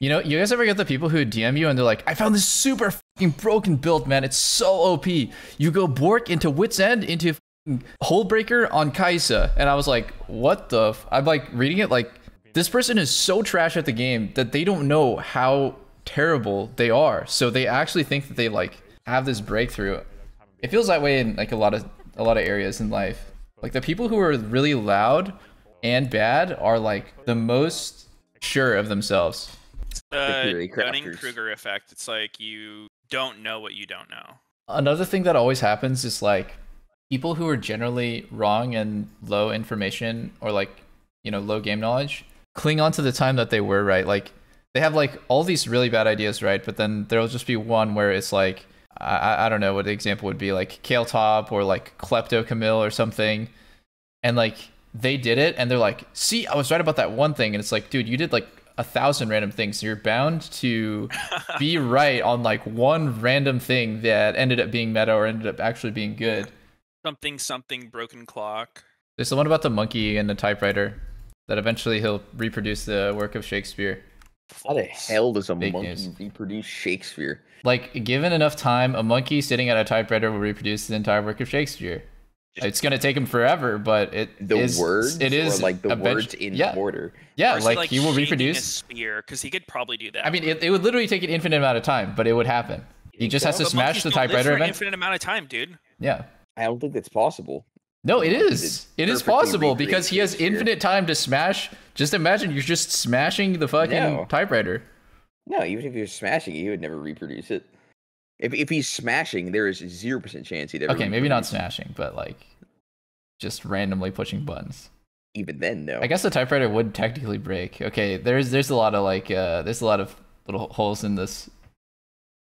You know, you guys ever get the people who DM you and they're like, I found this super fucking broken build, man. It's so OP. You go Bork into Wit's End into Hullbreaker on Kaisa. And I was like, what the? I'm like reading it like, this person is so trash at the game that they don't know how terrible they are. So they actually think that they like have this breakthrough. It feels that way in like a lot of a lot of areas in life. Like the people who are really loud and bad are like the most sure of themselves. Theory Dunning crafters. Kruger effect. It's like you don't know what you don't know. Another thing that always happens is like people who are generally wrong and low information or like, you know, low game knowledge cling on to the time that they were right. Like they have like all these really bad ideas, right? But then there'll just be one where it's like, I, I- I don't know what the example would be, like Kayle Top or like Klepto Camille or something. And like they did it and they're like, see, I was right about that one thing. And it's like, dude, you did like a thousand random things. You're bound to be right on like one random thing that ended up being meta or ended up actually being good. Something something broken clock. There's the one about the monkey and the typewriter that eventually he'll reproduce the work of Shakespeare. How the hell does a Fake monkey news. reproduce Shakespeare? Like, given enough time, a monkey sitting at a typewriter will reproduce the entire work of Shakespeare. It's gonna take him forever, but it The is- words, It is or like the eventu- words in yeah, order. yeah. Or is Like, he will reproduce. a spear because he could probably do that. I mean, it, it would literally take an infinite amount of time, but it would happen. He just has to smash the typewriter an event. infinite amount of time, dude. Yeah. I don't think that's possible. No, it Monkey is. did It is possible because he has Shakespeare. infinite time to smash. Just imagine you're just smashing the fucking No. typewriter. No, even if you're smashing it, he would never reproduce it. If if he's smashing, there is zero percent chance he'd ever. Okay, maybe not smashing, but like just randomly pushing buttons. Even then, no. I guess the typewriter would technically break. Okay, there's there's a lot of like uh there's a lot of little holes in this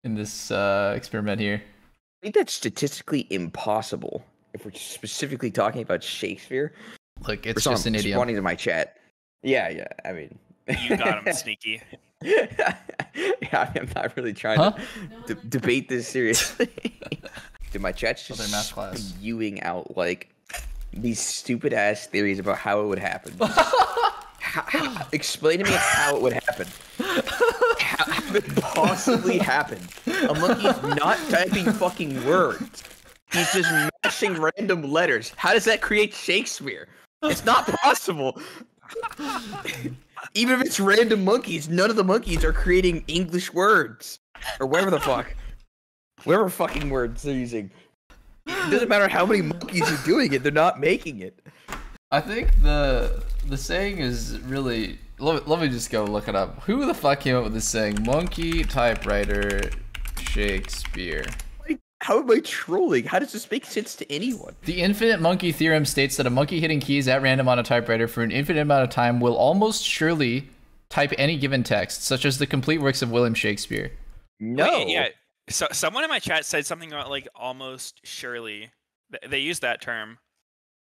in this uh experiment here. I think that's statistically impossible. If we're specifically talking about Shakespeare, Like it's For just some an idiom. responding to my chat. Yeah, yeah. I mean, You got him, sneaky. yeah, I'm not really trying Huh? to de- debate this seriously. Dude, my chat's Other just math class. spewing out like these stupid ass theories about how it would happen. how, how- explain to me how it would happen. How, how it could possibly happen? A monkey's not typing fucking words. He's just mashing random letters. How does that create Shakespeare? It's not possible. Even if it's random monkeys, none of the monkeys are creating English words. Or whatever the fuck. Whatever fucking words they're using. It doesn't matter how many monkeys are doing it, they're not making it. I think the the saying is really let, let me just go look it up. Who the fuck came up with this saying? Monkey typewriter Shakespeare. Like, how am I trolling? How does this make sense to anyone? The infinite monkey theorem states that a monkey hitting keys at random on a typewriter for an infinite amount of time will almost surely type any given text, such as the complete works of William Shakespeare. No. Wait, yeah. So someone in my chat said something about like almost surely. They used that term.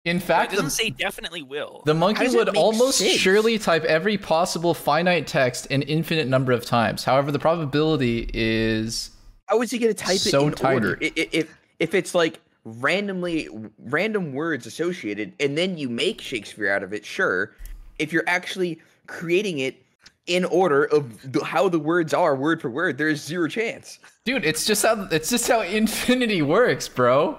In But fact, it doesn't the, say definitely will. the monkey would almost sense? surely type every possible finite text an infinite number of times. However, the probability is How is he gonna type So it in tiny. order? I- i- If if it's like randomly random words associated, and then you make Shakespeare out of it, sure. If you're actually creating it in order of the, how the words are, word for word, there's zero chance. Dude, it's just how it's just how infinity works, bro.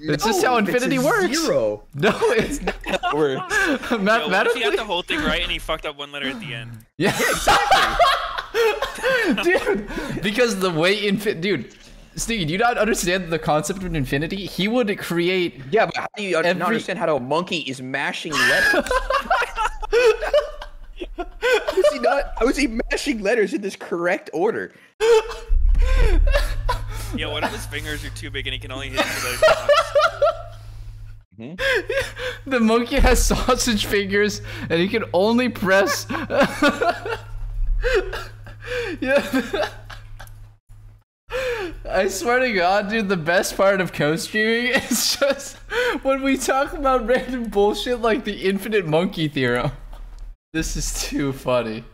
It's just No, how it's a infinity works. Zero. No, it's not. Or Yo, what if he got the whole thing right and he fucked up one letter at the end? Yeah, dude. Because the way infin, dude, Steve, do you not understand the concept of infinity? He would create. yeah, but how do you Every- not understand how a monkey is mashing letters? how is he not? How is he mashing letters in this correct order? Yeah, one of his fingers are too big and he can only hit two letters at once. The monkey has sausage fingers, and he can only press. yeah. I swear to God, dude, the best part of co-streaming is just when we talk about random bullshit like the infinite monkey theorem. This is too funny.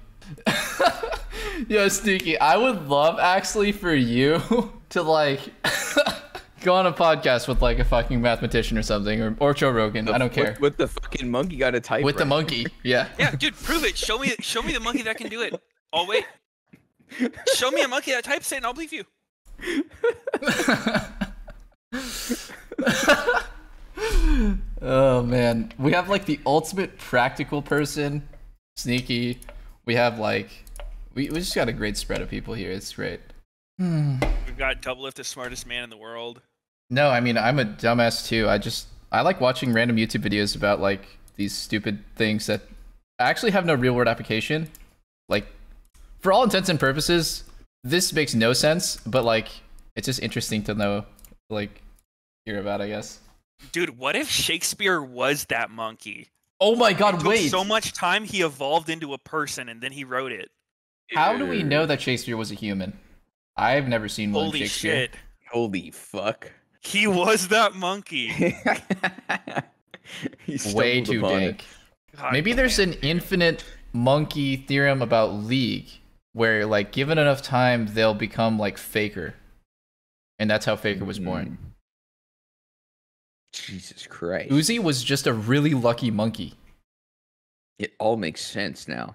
Yo, Sneaky, I would love actually for you to like go on a podcast with like a fucking mathematician or something, or, or Joe Rogan. I don't care. What, what the fucking monkey got to type With the right? monkey, yeah. Yeah, dude, prove it. Show me, show me the monkey that can do it. Oh wait, Show me a monkey that types it, and I'll believe you. oh man, we have like the ultimate practical person, sneaky. We have like, we, we just got a great spread of people here. It's great. Hmm. We've got Doublelift, the smartest man in the world. No, I mean I'm a dumbass too. I just I like watching random YouTube videos about like these stupid things that actually have no real world application. Like for all intents and purposes, this makes no sense, but like it's just interesting to know like hear about, I guess. Dude, what if Shakespeare was that monkey? Oh my It god, took wait. so much time he evolved into a person and then he wrote it. How do we know that Shakespeare was a human? I've never seen William Holy Shakespeare. shit. Holy fuck. He was that monkey. He Way too upon dank. Maybe there's an infinite monkey theorem about League where like given enough time they'll become like Faker. And that's how Faker was born. Mm. Jesus Christ. Uzi was just a really lucky monkey. It all makes sense now.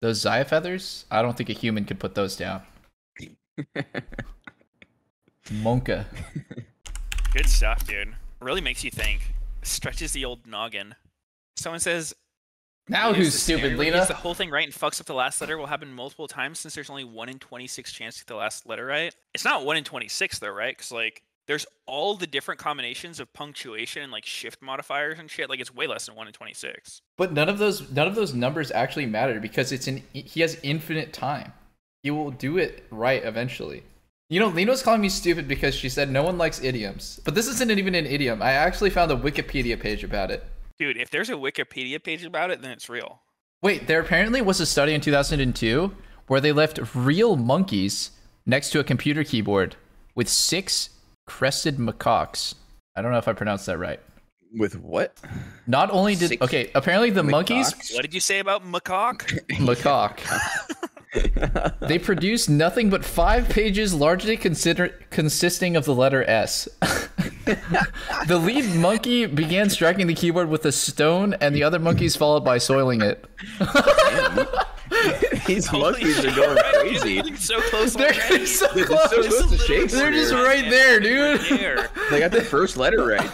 Those Xayah feathers, I don't think a human could put those down. Monka. Good stuff, dude. Really makes you think. Stretches the old noggin. Someone says. Now who's stupid, scenario where he Lena? the whole thing right and fucks up the last letter will happen multiple times since there's only 1 in 26 chance to get the last letter right. It's not 1 in 26 though, right? Because, like, there's all the different combinations of punctuation and, like, shift modifiers and shit. Like, it's way less than 1 in 26. But none of those none of those numbers actually matter because it's an he has infinite time. He will do it right eventually. You know, Lena's calling me stupid because she said no one likes idioms. But this isn't even an idiom. I actually found a Wikipedia page about it. Dude, if there's a Wikipedia page about it, then it's real. Wait, there apparently was a study in 2002 where they left real monkeys next to a computer keyboard with six crested macaques. I don't know if I pronounced that right. With what? Not only did Six okay, apparently the monkeys? What did you say about macaque? macaque. They produced nothing but five pages, largely consider- consisting of the letter S. the lead monkey began striking the keyboard with a stone, and the other monkeys followed by soiling it. These monkeys are going right? crazy. You're so close They're already. so They're so close. close to Shakespeare. They're just right there, dude. There. They got the first letter right.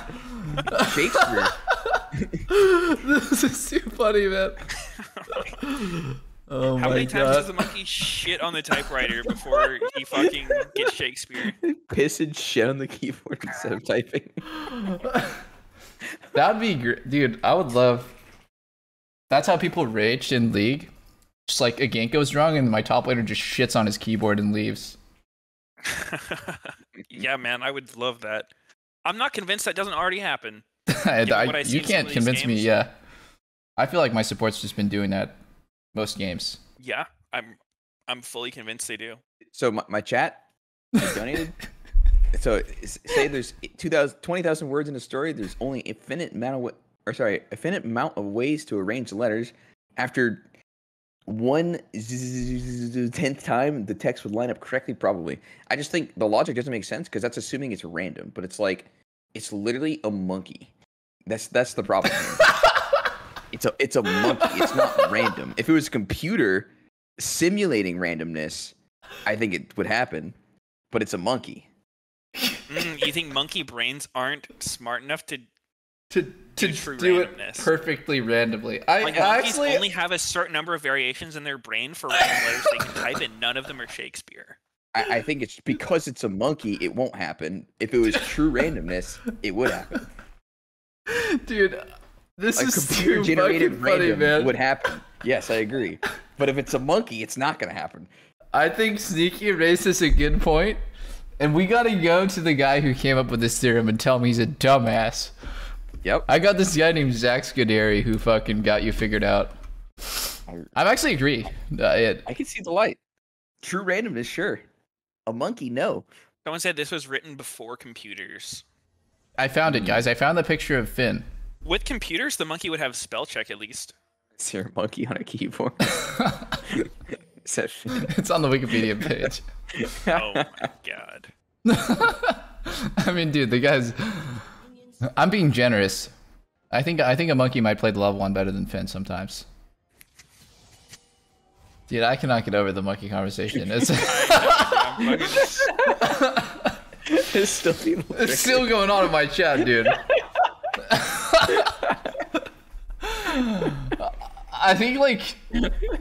Shakespeare. this is too funny, man. Oh How my many times does the monkey shit on the typewriter before he fucking gets Shakespeare? Piss and shit on the keyboard instead of typing. That'd be great, dude. I would love. That's how people rage in League. Just like a gank goes wrong, and my top laner just shits on his keyboard and leaves. yeah, man, I would love that. I'm not convinced that doesn't already happen. I- I you can't of these convince me. Yeah, I feel like my support's just been doing that most games. Yeah, I'm I'm fully convinced they do. So my, my chat I donated. so say there's 2,000 20,000 words in a story. There's only infinite amount of wa- or sorry, infinite amount of ways to arrange the letters. After one z- tenth time, the text would line up correctly. Probably. I just think the logic doesn't make sense because that's assuming it's random. But it's like it's literally a monkey. That's that's the problem. here. it's a it's a monkey. It's not random. If it was a computer simulating randomness, I think it would happen. But it's a monkey. Mm, you think monkey brains aren't smart enough to To to Do true do it perfectly randomly. I, like monkeys actually only have a certain number of variations in their brain for random letters they can type, and none of them are Shakespeare. I, I think it's because it's a monkey, it won't happen. If it was true randomness, it would happen. dude, this Like is computer generated fucking funny, random man. would happen. Yes, I agree. But if it's a monkey, it's not gonna happen. I think Sneaky raises a good point, and we gotta go to the guy who came up with this theorem and tell him he's a dumbass. Yep. I got this guy named Zach Scuderi who fucking got you figured out. I actually agree. Uh, it, I can see the light. True randomness, sure. A monkey, no. Someone said this was written before computers. I found it, guys. I found the picture of Finn. With computers, the monkey would have spell check at least. Is there a monkey on a keyboard? It's on the Wikipedia page. Oh my god. I mean, dude, the guy's. I'm being generous. I think I think a monkey might play the level one better than Finn sometimes. Dude, I cannot get over the monkey conversation. It's, I'm fucking just- It's still it's still going on in my chat, dude. I think like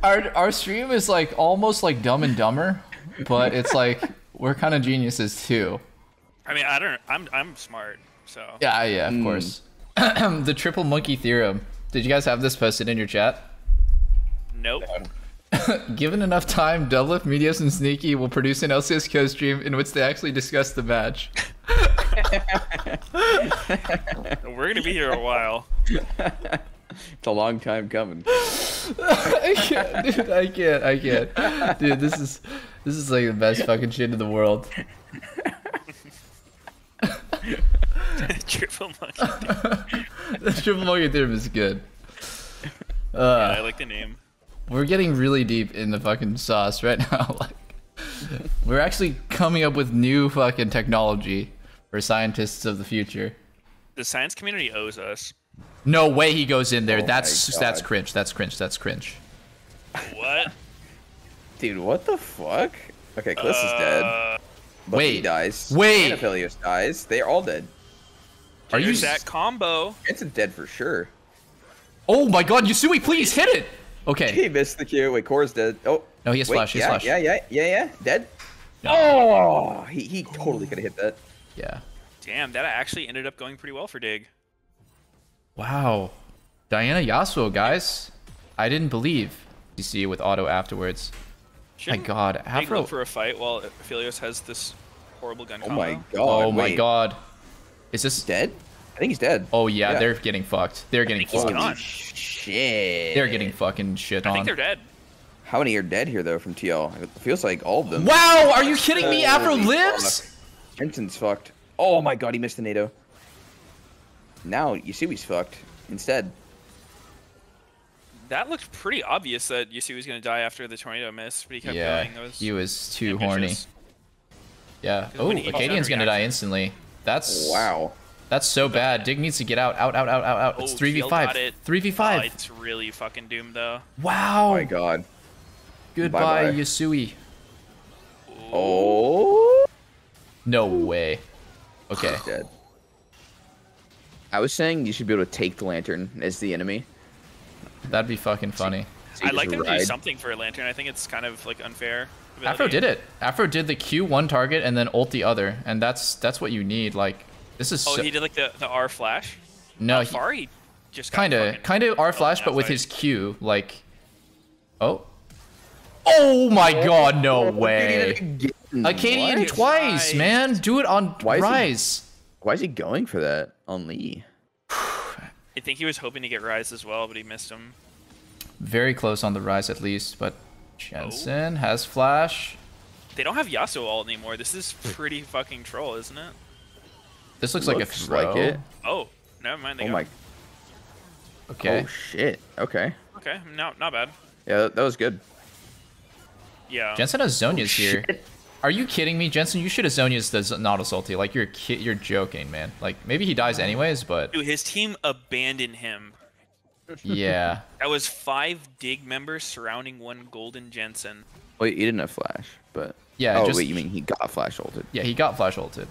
our our stream is like almost like Dumb and Dumber, but it's like we're kind of geniuses too. I mean, I don't. I'm I'm smart, so Yeah, yeah, of hmm. course. the triple monkey theorem. Did you guys have this posted in your chat? nope. Given enough time, Doublelift, Meteos, and Sneaky will produce an LCS co stream in which they actually discuss the match. We're gonna be here a while. It's a long time coming. I can't, dude. I can't. I can't, dude. This is this is like the best fucking shit in the world. Triple monkey. the triple monkey theorem is good. I Uh, like the name. we're getting really deep in the fucking sauce right now. Like, we're actually coming up with new fucking technology for scientists of the future. The science community owes us. No way he goes in there. Oh that's that's cringe. That's cringe. That's cringe. What? Dude, what the fuck? Okay, Kliss is dead. Uh, Bucky wait, dies. wait. And Aphelios dies. They're all dead. Are you? there's that combo. Jensen's dead for sure. Oh my God, Yusui, please hit it. Okay. He missed the cue. Wait, Core's dead. Oh. No, he has wait, flash. He has yeah, flash. yeah, yeah, yeah, yeah. Dead. No. Oh, he, he totally could have hit that. Yeah. Damn, that actually ended up going pretty well for Dig. Wow. Diana Yasuo, guys. I didn't believe. You see with auto afterwards. My Shouldn't God, Dig Afro. for a fight while Aphelios has this horrible gun Oh combo. my god. Oh my wait. God. Is this? Dead? I think he's dead. Oh yeah, Yeah. they're getting fucked. They're getting think he's fucked. gone. shit. They're getting fucking shit on. I think they're dead. How many are dead here though from TL? It feels like all of them. Wow, are you kidding me? Afro lives? Jensen's fucked. Oh my god, he missed the NATO. Now you see he's fucked instead. That looked pretty obvious that Yusui was gonna die after the tornado miss, but he kept Yeah, going. That was he was too horny. Yeah. Oh, when he hits Akaadian's gonna die instantly. That's Wow. That's so bad. Dig needs to get out. Out, out, out, out, out. It's 3v5. it. Three v Oh, five. it's really fucking doomed though. Wow. Oh my god. Goodbye, Bye-bye. Yusui. Oh. No way. Okay. Dead. I was saying you should be able to take the lantern as the enemy. That'd be fucking funny. So you I'd like them to do something for a lantern. I think it's kind of like unfair. Afro did it. Afro did the Q one target and then ult the other, and that's that's what you need. Like this is Oh, so, he did like the, the R flash. no he, Far he just kind of kind of R flash, but with his Q like. Oh. Oh my oh. God! No Oh, he did it way. Akaadian What? twice, Twice. man. Do it on Why is he- Ryze. Why is he going for that on Lee? I think he was hoping to get Ryze as well, but he missed him. Very close on the Ryze at least, but Oh. Jensen has flash. They don't have Yasuo ult anymore. This is pretty fucking troll, isn't it? This looks, like a Looks throw. like it. Oh, never mind. They Oh got my. him. Okay. Oh shit. Okay. Okay, no, not bad. Yeah, that, that was good. Yeah. Jensen has Zhonya's oh, here. Shit. Are you kidding me, Jensen? You should have Zhonya's the Z- Nautilus ulti. Like you're ki- you're joking, man. Like maybe he dies anyways, but Dude, his team abandoned him. yeah. That was five dig members surrounding one golden Jensen. Wait, he didn't have flash, but Yeah, Oh just- wait, you mean he got flash ulted? Yeah, he got flash ulted.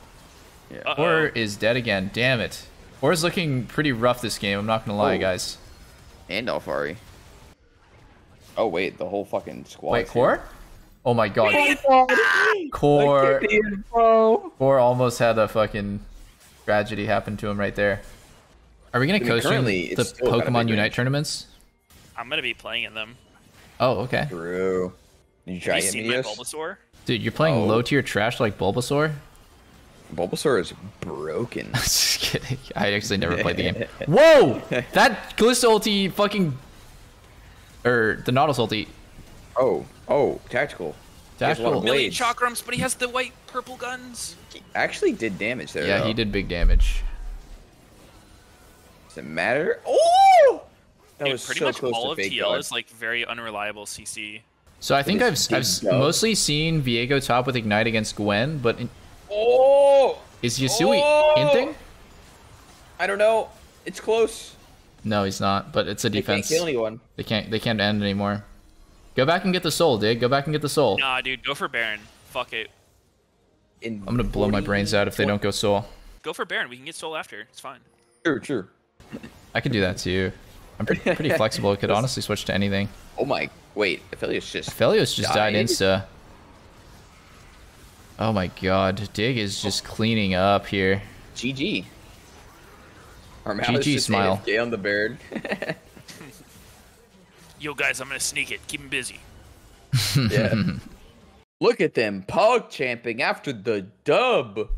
Yeah. Uh-oh. Or is dead again. Damn it. Or is looking pretty rough this game. I'm not gonna lie, Oh. guys. And Alphari. Oh wait, the whole fucking squad. Wait, Core? Oh my god. Core Core almost had a fucking tragedy happen to him right there. Are we gonna I mean, co-stream the it's still kind of Pokemon Unite range. tournaments? I'm gonna be playing in them. Oh, okay. True. Did you Have try you it, seen my Bulbasaur? Dude, you're playing Oh. low tier trash like Bulbasaur? Bulbasaur is broken. Just kidding. I actually never played the game. Whoa! That Kalista ulti fucking or the Nautilus ulti. Oh, oh, tactical. He has a Tactical. Million blades. chakrams, but he has the white purple guns. Actually, did damage there. Yeah, though. he did big damage. Does it matter? Oh! That Dude, was pretty so much close all to of TL dodge. is like very unreliable CC. So I think I've, I've big s- dub. mostly seen Viego top with Ignite against Gwen, but in- Oh! is Yusui Oh! inting? I don't know. It's close. No, he's not. But it's a defense. They can't defense. kill anyone. They can't. They can't end anymore. Go back and get the soul, dig. Go back and get the soul. Nah, dude, go for Baron. Fuck it. In I'm gonna blow my brains out if they don't go soul. Go for Baron. We can get Soul after. It's fine. Sure, sure. I can do that too. I'm pretty, pretty flexible. I could honestly switch to anything. Oh my, wait, Aphelios just Felios just died Died? insta. Oh my god, Dig is just cleaning up here. GG. Our GG smile. AFK on the Baron. Yo, guys, I'm gonna sneak it. Keep him busy. yeah. Look at them pog champing after the dub.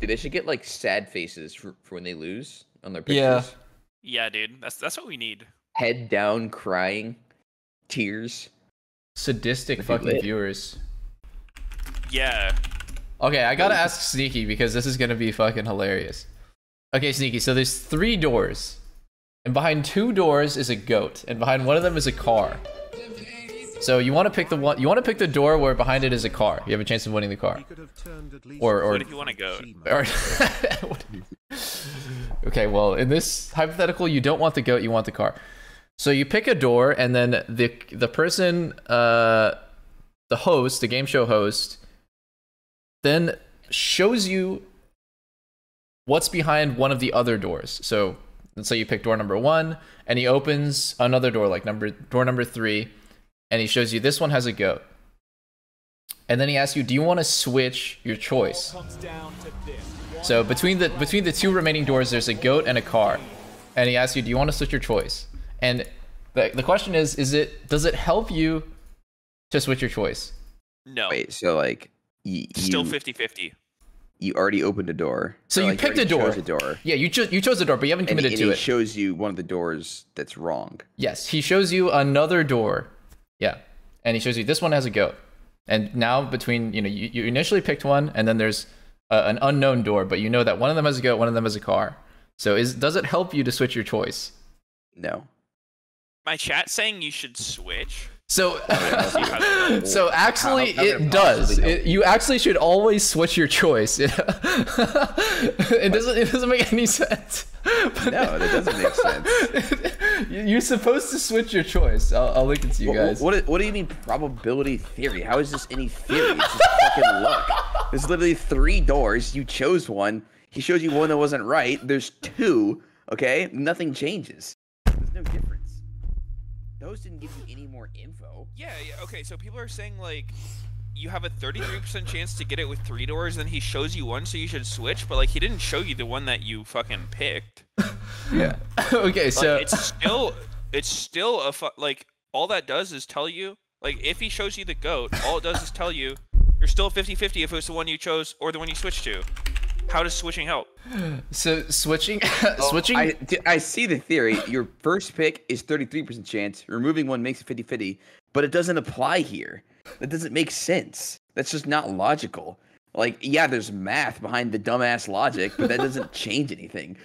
Dude, they should get like sad faces for, for when they lose on their pictures. Yeah. Yeah, dude. That's that's what we need. Head down, crying, tears. Sadistic That'd fucking lit. viewers. Yeah. Okay, I gotta ask Sneaky because this is gonna be fucking hilarious. Okay, Sneaky, so there's three doors. And behind two doors is a goat, and behind one of them is a car. So you want to pick the one. You want to pick the door where behind it is a car. You have a chance of winning the car. Or or What if you want to go? or okay, well, in this hypothetical, you don't want the goat. You want the car. So you pick a door, and then the the person, uh, the host, the game show host, then shows you what's behind one of the other doors. So let's say you pick door number one, and he opens another door, like number door number three, and he shows you this one has a goat. And then he asks you, "Do you want to switch your choice?" So between the between the two remaining doors, there's a goat and a car, and he asks you, "Do you want to switch your choice?" And the the question is, is it does it help you to switch your choice? No. Wait, so like y- Still you 50-50. You already opened a door. So you like, picked a door. chose a door. Yeah, you chose you chose the door, but you haven't And, he- committed and to he it. shows you one of the doors that's wrong. Yes, he shows you another door. Yeah, and he shows you this one has a goat. And now between you know you, you initially picked one, and then there's uh, an unknown door, but you know that one of them has a goat, one of them has a car. So is does it help you to switch your choice? No. My chat saying you should switch. So, oh, See how that works. so actually, How- how it it does. It, you actually should always switch your choice. it doesn't. It doesn't make any sense. No, that doesn't make sense. You- You're supposed to switch your choice. I'll, I'll link it to you What, guys. what, what do you mean probability theory? How is this any theory? It's just fucking luck. There's literally three doors. You chose one. He shows you one that wasn't right. There's two. Okay, nothing changes. There's no difference. Those didn't give you any more info. Yeah, yeah, okay, so people are saying like you have a 33% chance to get it with three doors, then he shows you one, so you should switch, but like he didn't show you the one that you fucking picked. Yeah. okay, Like, so it's still it's still a fu- like all that does is tell you like if he shows you the goat, all it does is tell you you're still 50-50 if it's the one you chose or the one you switched to. How does switching help? so switching Oh, switching I see the theory. Your first pick is 33% chance. Removing one makes it 50 50, but it doesn't apply here. That doesn't make sense. That's just not logical. Like, yeah, there's math behind the dumbass logic, but that doesn't change anything.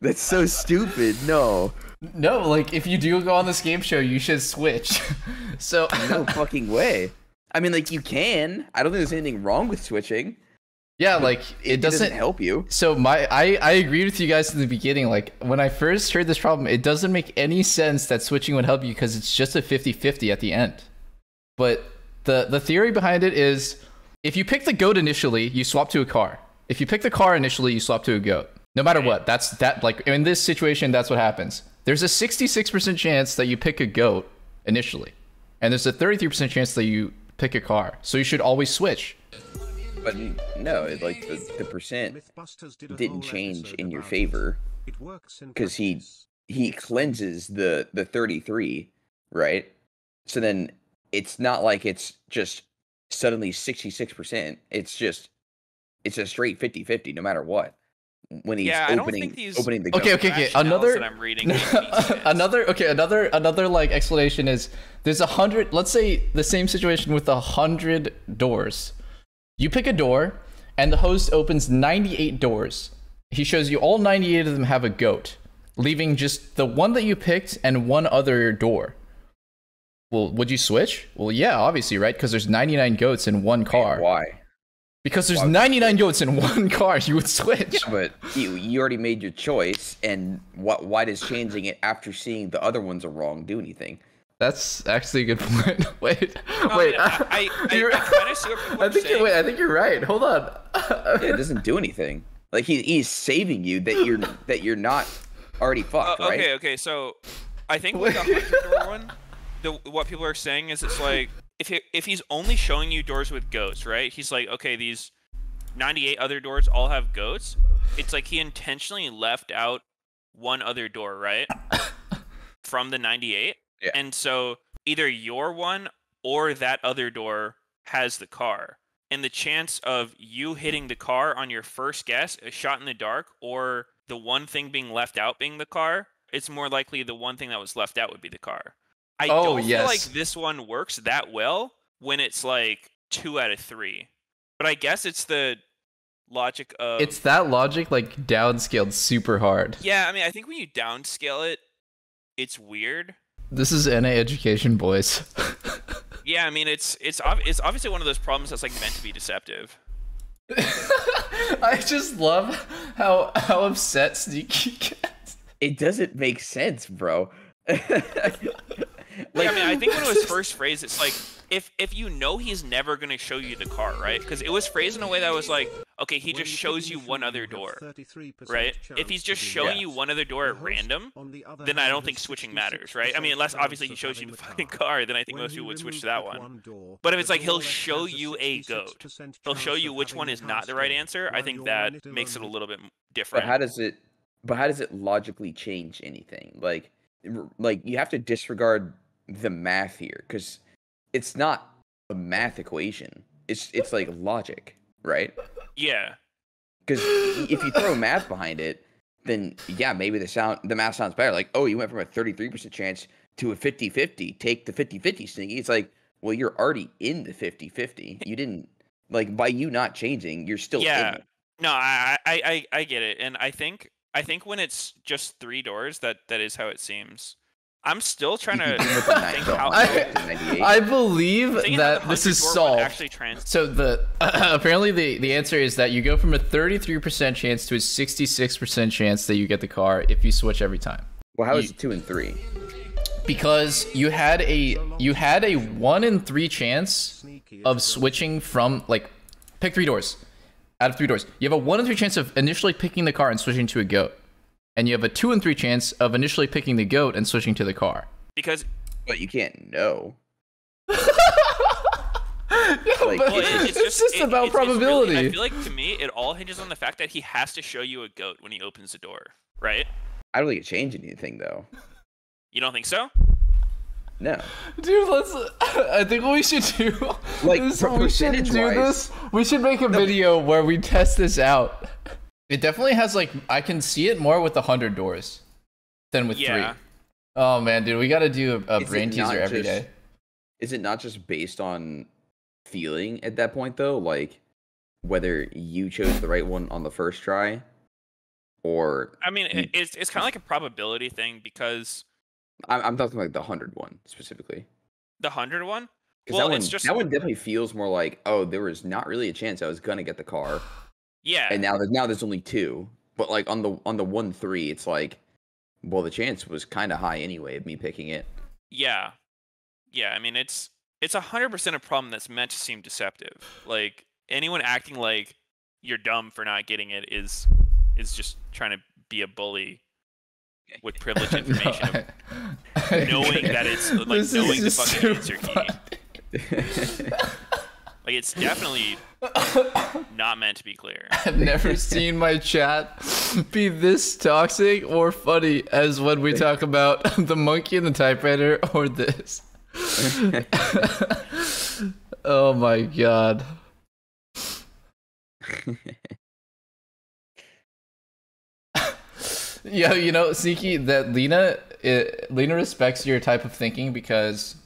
That's so stupid. No. No, like if you do go on this game show, you should switch. so No fucking way. I mean, like, you can. I don't think there's anything wrong with switching. Yeah, like it, It doesn't. help you. So my I I agreed with you guys in the beginning. Like when I first heard this problem, it doesn't make any sense that switching would help you because it's just a 50-50 at the end. But the the theory behind it is if you pick the goat initially, you swap to a car. If you pick the car initially, you swap to a goat. No matter what, that's that like in this situation, that's what happens. There's a 66% chance that you pick a goat initially. And there's a 33% chance that you pick a car. So you should always switch. But no, it, like, the, the percent didn't change in your favor because he he cleanses the the 33 right so then it's not like it's just suddenly 66% it's just it's a straight 50-50 no matter what when he's Yeah, I don't opening think these- opening the Okay, okay, okay. Another that I'm reading make any sense. another okay, another another like explanation is there's a hundred. Let's say the same situation with a hundred doors. You pick a door, and the host opens 98 doors. He shows you all 98 of them have a goat, leaving just the one that you picked and one other door. Well, would you switch? Well, yeah, obviously, right? Because there's 99 goats in one car. why Because there's Why 99 goats in one car. You would switch. yeah, but you you already made your choice and what why does changing it after seeing the other ones are wrong do anything That's actually a good point. wait, No, wait. I, I, I, you're- I kind of see what people I think you're, wait. I think you're right. Hold on. Yeah, it doesn't do anything. Like he, he's saving you that you're that you're not already Uh, fucked, right? okay, okay. So I think with the hundred door one, the what people are saying is it's like if he, if he's only showing you doors with goats, right? He's like, okay, these ninety eight other doors all have goats. It's like he intentionally left out one other door, right? From the ninety eight, Yeah. and so either your one or that other door has the car. And the chance of you hitting the car on your first guess, a shot in the dark, or the one thing being left out being the car, it's more likely the one thing that was left out would be the car. I Oh, don't feel like this one works that well when it's like two out of three. But I guess it's the logic of It's that logic like downscaled super hard. yeah. I mean, I think when you downscale it, it's weird. This is NA education, boys. Yeah, I mean, it's it's it's obviously one of those problems that's like meant to be deceptive. I just love how how upset Sneaky gets. It doesn't make sense, bro. Like, I mean, I think when it was first phrased, it's like if if you know he's never gonna show you the car, right? Because it was phrased in a way that was like, okay, he just shows you one other door, right? If he's just showing you one other door at random, then I don't think switching matters, right? I mean, unless obviously he shows you the fucking car, then I think most people would switch to that one. But if it's like he'll show you a goat, he'll show you which one is not the right answer. I think that makes it a little bit different. but how does it? But how does it logically change anything? Like, like you have to disregard the math here because it's not a math equation. It's it's like logic, right? yeah, Because if you throw math behind it, then yeah, maybe the sound the math sounds better. Like, oh, you went from a 33% chance to a 50-50. Take the 50-50 sneaky. It's like, well, you're already in the 50-50. You didn't like by you not changing, you're still Yeah. No, I, I, I, I get it, and I think I think when it's just three doors, that that is how it seems. I'm still trying to Even with the nine- think how. I- I believe thinking that this is 100 solved. Actually, trans. So the apparently the the answer is that you go from a 33% chance to a 66% chance that you get the car if you switch every time. well, how is you- it two and three? Because you had a you had a 1 in 3 chance of switching from like pick 3 doors. Out of 3 doors. You have a 1 in 3 chance of initially picking the car and switching to a goat. And you have a 2 in 3 chance of initially picking the goat and switching to the car. Because But you can't know. Yeah, Like, but well, it's- it- it's, it's just just it- about it's- it's really- probability. I feel like to me, it all hinges on the fact that he has to show you a goat when he opens the door, right? I don't think it changed anything though. You don't think so? No. Dude, let's. I think what we should do. Like, is we should do percentage-wise- this. We should make a video where we test this out. It definitely has like I can see it more with the hundred doors than with Yeah. three. Oh man, dude, we got to do a, a brain teaser every just- day. Is it not just based on feeling at that point though? Like whether you chose the right one on the first try or I mean, it- it's it's kind of like a probability thing because I'm, I'm talking like the hundred one specifically. the hundred one. Because Well, that one, it's just- that one definitely feels more like, oh, there was not really a chance I was gonna get the car, Yeah, and now there's now there's only two. But like on the on the one three, it's like, well, the chance was kind of high anyway of me picking it. Yeah, yeah. I mean, it's it's a hundred percent a problem that's meant to seem deceptive. Like anyone acting like you're dumb for not getting it is is just trying to be a bully with privileged No, information. I- of knowing that it's like knowing the fucking answer key. funny. Like it's definitely not meant to be clear. I've never seen my chat be this toxic or funny as when we talk about the monkey and the typewriter or this. oh my god. Yeah, you know, Sneaky, that Lena, it, Lena respects your type of thinking because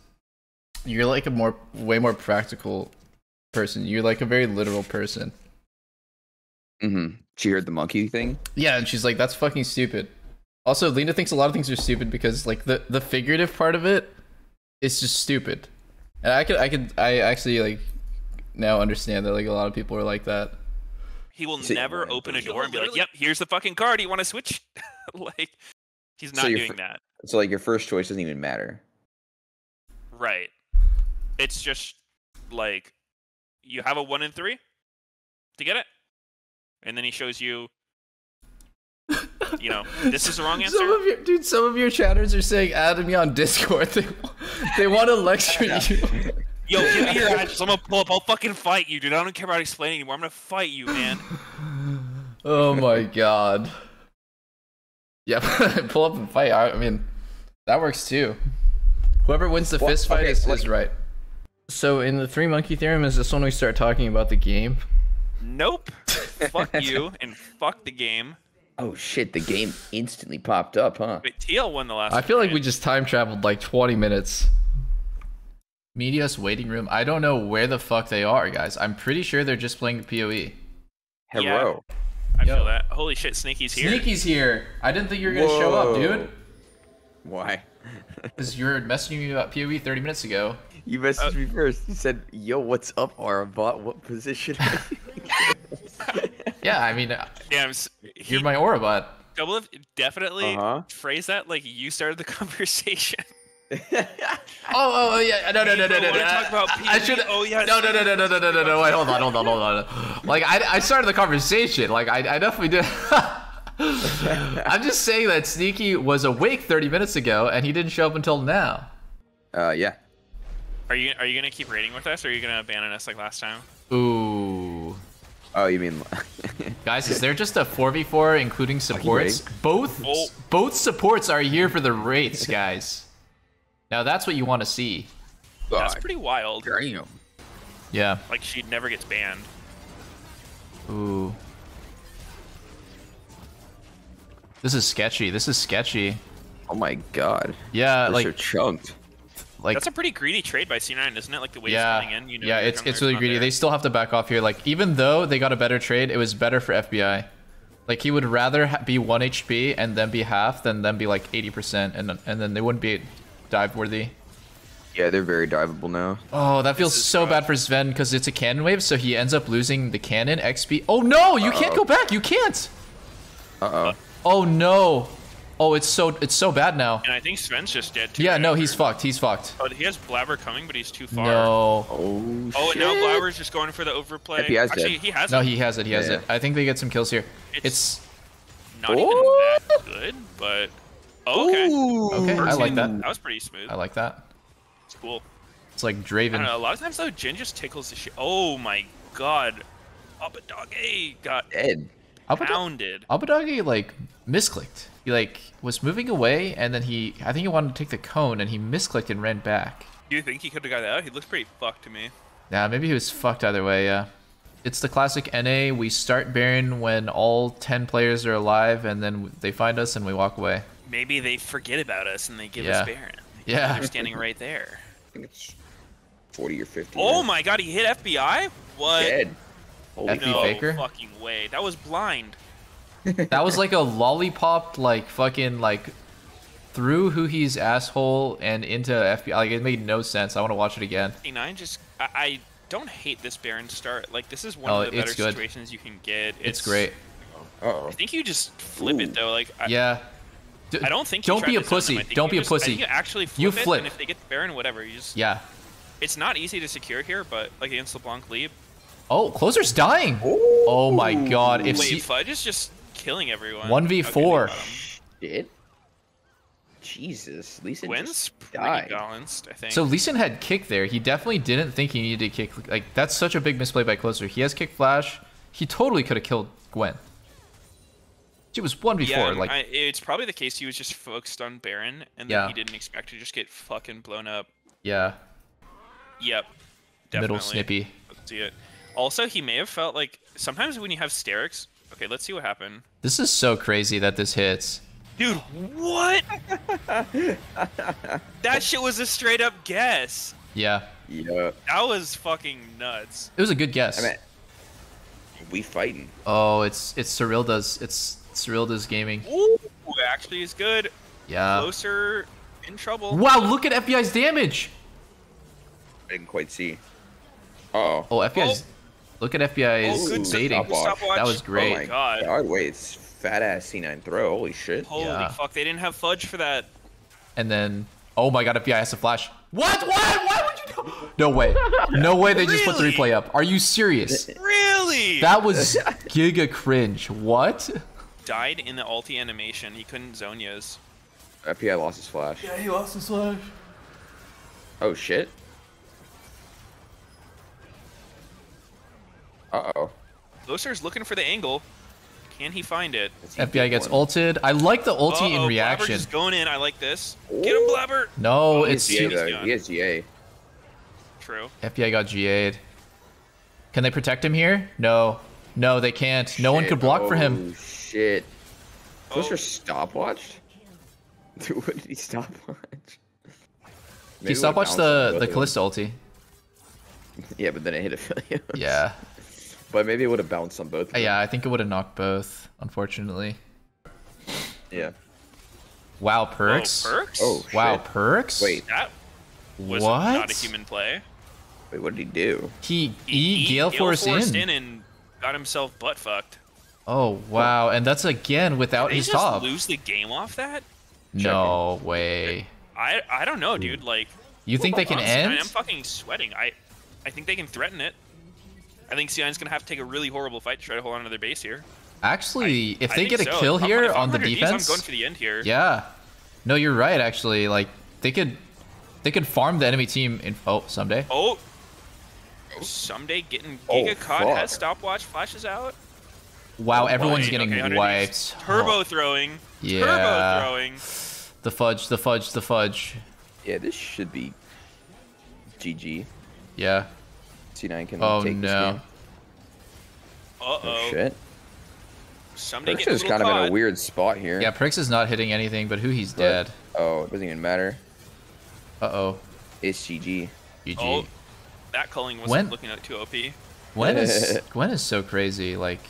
you're like a more, way more practical person. You're like a very literal person. hmm She heard the monkey thing. Yeah, and she's like, "That's fucking stupid." Also, Lena thinks a lot of things are stupid because like the the figurative part of it is just stupid. And I could I could I actually like now understand that like a lot of people are like that. He will See- never open a door and be like, "Yep, here's the fucking car. Do you want to switch?" like, he's not you're doing fr- that. So like your first choice doesn't even matter. Right. It's just like you have a one in three to get it, and then he shows you. You know, this is the wrong answer. Some of your dude, some of your chatters are saying add me on Discord. They they want to lecture you. Yo, give me your address. I'm gonna pull up. I'll fucking fight you, dude. I don't care about explaining anymore. I'm gonna fight you, man. Oh my god. Yeah, pull up and fight. I, I mean, that works too. Whoever wins the Well, fist fight okay, is, like- is right. So in the three monkey theorem, is this when we start talking about the game? Nope. fuck you and fuck the game. Oh shit! The game instantly popped up, huh? But TL won the last. I feel like we just time traveled like 20 minutes. Media's waiting room. I don't know where the fuck they are, guys. I'm pretty sure they're just playing the PoE. Hello. I Yo. feel that. Holy shit, Sneaky's here. Sneaky's here. I didn't think you were gonna show up, dude. Why? Because you were messaging me about PoE 30 minutes ago. You messaged me first. You said, "Yo, what's up, Arabot? What position?" are you?" Yeah, I mean, uh, Damn, s- he you're my Orabot. double F definitely Uh-huh. phrase that like you started the conversation. Oh, oh, oh, yeah. No, no, no, no, no. wanna no. talk about I- I should. Oh, yes. No, no, no, no, no, no, no, no, no. Wait, hold on, hold on, hold on, hold on. Like, I, I started the conversation. Like, I, I definitely did. I'm just saying that Sneaky was awake 30 minutes ago and he didn't show up until now. uh, yeah. Are you are you gonna keep raiding with us, or are you gonna abandon us like last time? Ooh. Oh, you mean? Guys, is there just a 4v4 including supports? Both Oh. both supports are here for the rates, guys. Now that's what you want to see. That's pretty wild. Damn. Yeah. Like she never gets banned. Ooh. This is sketchy. This is sketchy. Oh my god. Yeah, We're like so chunked. Like That's a pretty greedy trade by C9, isn't it? Like the way yeah, it's coming in. You know, yeah, it's it's really greedy. there. They still have to back off here. Like even though they got a better trade, it was better for FBI. Like he would rather ha- be one HP and then be half than then be like 80% and and then they wouldn't be dive worthy. Yeah, they're very diveable now. Oh, that feels so rough. bad for Sven because it's a cannon wave, so he ends up losing the cannon XP. Oh no, you can't go back. You can't. Uh oh. Oh no. Oh, it's so it's so bad now. And I think Sven's just dead too. Yeah, right no, after. he's fucked. He's fucked. Oh, he has Blabber coming, but he's too far. No. Oh Oh, shit. and now Blabber's just going for the overplay. FBI's dead. Actually, he has it. No, it. he has it. He has Yeah. it. I think they get some kills here. It's- It's not even Oh. that good, but oh, okay. Ooh. Okay, I like that. That was pretty smooth. I like that. It's cool. It's like I don't Draven. know. A lot of times though, Jhin just tickles the shit. Oh my god, Abbedagge got Dead. Abada- pounded. Abbedagge like misclicked. He like was moving away and then he I think he wanted to take the cone and he misclicked and ran back. Do you think he could have got that out? He looks pretty fucked to me. Yeah, maybe he was fucked either way, yeah. It's the classic NA. We start Baron when all 10 players are alive and then they find us and we walk away. Maybe they forget about us and they give Yeah. us Baron. Yeah. They're standing right there. I think it's 40 or 50. Oh now. my god, he hit FBI? What? Dead. Holy FB No Faker? fucking way. That was blind. That was like a lollipop, like fucking like through who he's asshole and into FBI. Like it made no sense. I want to watch it again. E9 just I, I don't hate this Baron start. Like this is one Oh, of the better it's good. situations you can get. It's, great. Uh-oh. I think you just flip it though. Like I, Yeah. D- I don't think. Don't be a to zone them. pussy. Don't you be a just- I think pussy. you actually flip You it, flip. and if they get the Baron, whatever. You just. Yeah. It's not easy to secure here, but like against LeBlanc Leap. Oh, closer's dying. Oh my god. If Wait, C- Fudge is just killing everyone. 1v4. Okay, they got him. Dead? Jesus. Lisa Wins just pretty died. balanced, I think. So Lee Sin had kick there. He definitely didn't think he needed to kick. Like that's such a big misplay by closer. He has kick flash. He totally could have killed Gwen. She was one before. yeah, like I, it's probably the case he was just focused on Baron, and then Yeah. he didn't expect to just get fucking blown up. yeah, Yep. Definitely. middle snippy. Let's see it. Also, he may have felt like sometimes when you have Sterak's. Okay, let's see what happened. This is so crazy that this hits. Dude, what? that shit was a straight up guess. Yeah, Yeah. That was fucking nuts. it was a good guess. I mean, we fighting. oh, it's it's Serylda's. It's Serylda's gaming. Ooh, actually is good. Yeah. Closer in trouble. Wow, look at FBI's damage. I didn't quite see. Uh-oh. Oh, FBI's. Oh. Look at FBI's Oh, good baiting. stopwatch. That was great. Oh my God. god. Wait, it's fat ass C9 throw. Holy shit. Holy Yeah. fuck, they didn't have fudge for that. And then, oh my god, FBI has to flash. What? What? Why would you do? No way. No way. They just put the Really? replay up. Are you serious? Really? That was giga cringe. What? died in the ulti animation. He couldn't zone yos. FBI lost his flash. Yeah, he lost his flash. Oh shit. Uh oh. Loser's looking for the angle. Can he find it? FBI gets ulted. I like the ulti Uh-oh, in Blaber reaction. just going in. I like this. Get him, Blaber. No, Oh, it's He has too. GA though. He has GA. True. FBI got GA'd. Can they protect him here? No. No, they can't. No one could block for him. Oh shit. Closer Oh. stopwatched? Dude, what did he stopwatch? He stopwatched the, the Kalista ulti. Yeah, but then it hit a failure. Yeah. But maybe it would have bounced on both. Uh, yeah, I think it would have knocked both, unfortunately. Yeah. Wow, Oh, Perkz. Perkz? Oh, Wow, shit. Perkz. Wait, That was What? not a human play. wait, what did he do? He He E Gale Force forced in. and got himself butt fucked. Oh wow, and that's again without Did they his just top. lose the game off that? No way. I I don't know, dude. Like, You think they can end? I am fucking sweating. I I think they can threaten it. I think C9's gonna have to take a really horrible fight to try to hold on to their base here. Actually, if they get a so. kill If I'm- here I'm on the 100 Ds, defense, I'm going for the end here. yeah. No, you're right. Actually, like they could, they could farm the enemy team in oh someday. Oh. Ssumday getting Oh, Giga caught fuck. has stopwatch flashes out. Wow, oh, everyone's Wait, getting okay, wiped. Ds. Turbo Oh, throwing. Yeah. Turbo throwing. the fudge, the fudge, the fudge. Yeah, this should be GG. Yeah. C9 can Oh take this no. game. Uh Oh oh. shit. Ssumday Perkz is a little kind of in a weird spot here. Yeah, Perkz is not hitting anything, but who he's but- dead. Oh, it doesn't even matter. Uh oh. It's GG. GG. Oh, that culling wasn't When- looking at too OP. Gwen is Gwen is so crazy. Like,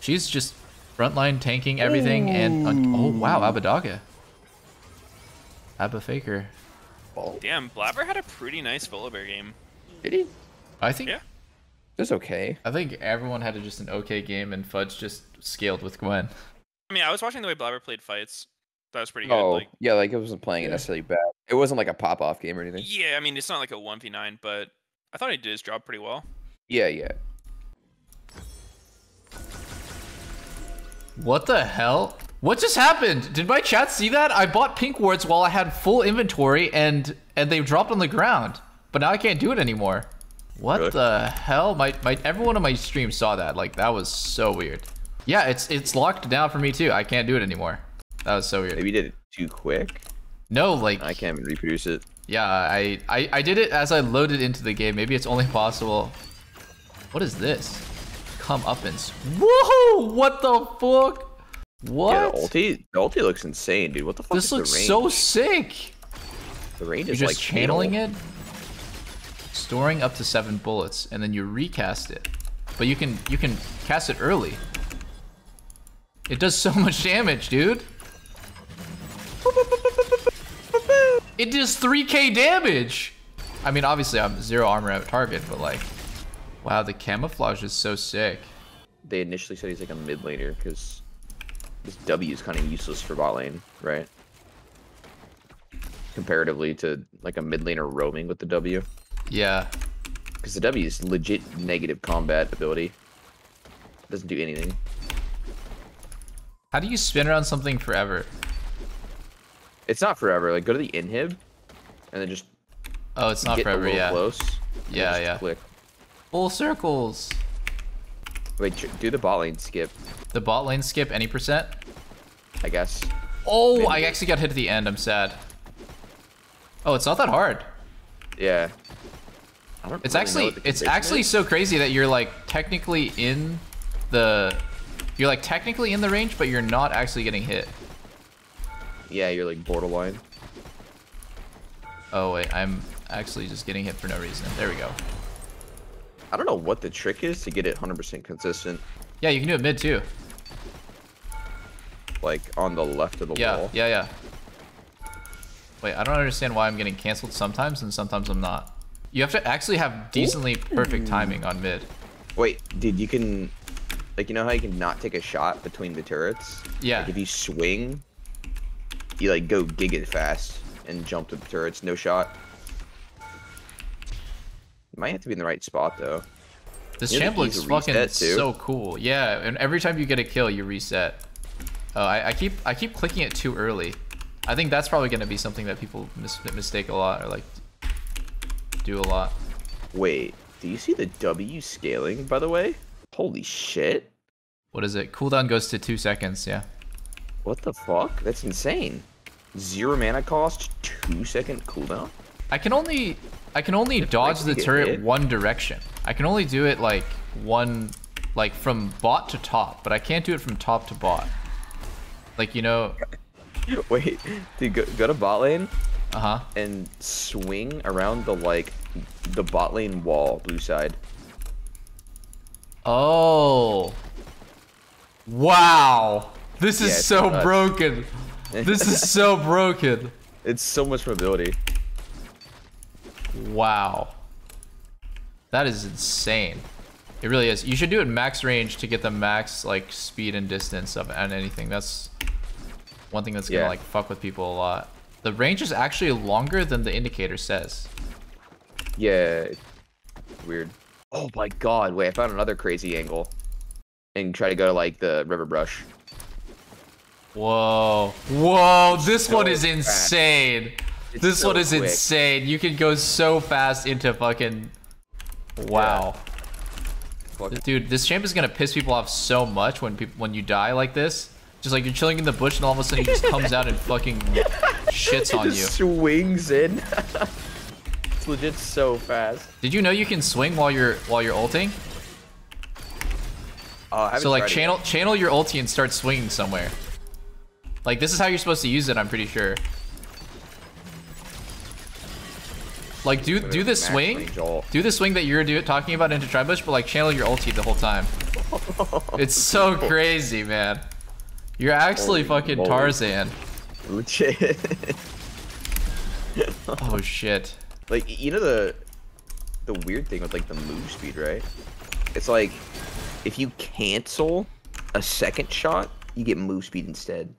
she's just frontline tanking everything, and oh wow, Abbedagge. Abba Faker. Oh, Damn, Blaber had a pretty nice Volibear game. did he? I think Yeah. was okay. I think everyone had just an okay game, and Fudge just scaled with Gwen. I mean, I was watching the way Blaber played fights. That was pretty good. Oh, Like, yeah, like it wasn't playing it necessarily bad. It wasn't like a pop off game or anything. yeah, I mean, it's not like a one v nine, but I thought he did his job pretty well. Yeah, yeah. What the hell? What just happened? Did my chat see that? I bought pink wards while I had full inventory, and and they dropped on the ground. But now I can't do it anymore. What Really? the hell? My my everyone on my stream saw that. Like that was so weird. Yeah, it's it's locked down for me too. I can't do it anymore. That was so weird. Maybe you did it too quick. No, like I can't even reproduce it. yeah, I, I I did it as I loaded into the game. Maybe it's only possible. What is this? Come up and woohoo! What the fuck? What? Yeah, the ulti, the ulti looks insane, dude. What the fuck This is looks so sick. The range You're is just like channeling it, storing up to seven bullets, and then you recast it. But you can you can cast it early. It does so much damage, dude. It does 3k damage. I mean, obviously I'm zero armor at target, but like, wow, the camouflage is so sick. They initially said he's like a mid laner because this W is kind of useless for bot lane, right? Comparatively to like a mid laner roaming with the W, Yeah, because the W is legit negative combat ability. Doesn't do anything. how do you spin around something forever? It's not forever. Like go to the inhib, and then just Oh, it's not forever. Yeah, close. Yeah, yeah. Click. full circles. Wait, do the bot lane skip. The bot lane skip any percent? I guess. Oh, Maybe. I actually got hit at the end. I'm sad. Oh, it's not that hard. Yeah. I don't It's really actually it's actually is. so crazy that you're like technically in the you're like technically in the range, but you're not actually getting hit. Yeah, you're like borderline. Oh wait, I'm actually just getting hit for no reason. There we go. I don't know what the trick is to get it 100% consistent, Yeah, you can do it mid too. like on the left of the Yeah, wall. yeah, yeah. Wait, I don't understand why I'm getting canceled sometimes and sometimes I'm not. You have to actually have decently perfect timing on mid. Wait, dude, you can, like, you know how you can not take a shot between the turrets? Yeah. Like, if you swing, you like go giga fast and jump to the turrets, no shot. You might have to be in the right spot though. This You know champ looks fucking so cool. Yeah, and every time you get a kill, you reset. Oh, I, I keep I keep clicking it too early. I think that's probably gonna be something that people mis- mistake a lot or like do a lot. Wait, do you see the W scaling by the way? Holy shit! What is it? Cooldown goes to two seconds. Yeah. What the fuck? That's insane. Zero mana cost, two second cooldown. I can only I can only dodge the turret hit? one direction. I can only do it like one like from bot to top, but I can't do it from top to bot. Like you know, Wait, dude, go, go to bot lane uh huh. and swing around the like the bot lane wall, blue side. Oh. Wow. This is Yeah, so nuts. broken. This is so broken. It's so much mobility. Wow. That is insane. It really is. You should do it max range to get the max like speed and distance of and anything. That's one thing that's gonna Yeah. like fuck with people a lot. The range is actually longer than the indicator says. Yeah, weird. Oh my god! Wait, I found another crazy angle. And try to go to like the river brush. Whoa. Whoa, this one is fast. insane. It's this so one is quick. insane. You can go so fast into fucking Wow. Fuck. Dude, this champ is gonna piss people off so much when people when you die like this. Just like you're chilling in the bush and all of a sudden he just comes out and fucking shits on you. Just swings in. it's legit so fast. Did you know you can swing while you're while you're ulting? Oh, I haven't So like tried it channel channel your ulti and start swinging somewhere. Like this is how you're supposed to use it. I'm pretty sure. Like do yet. do the swing, do the swing that you're do, talking about into Tribush, but like channel your ulti the whole time. It's so crazy, man. You're actually Holy fucking moly. Tarzan. Legit. Oh shit. like you know the the weird thing with like the move speed, right? It's like if you cancel a second shot, you get move speed instead.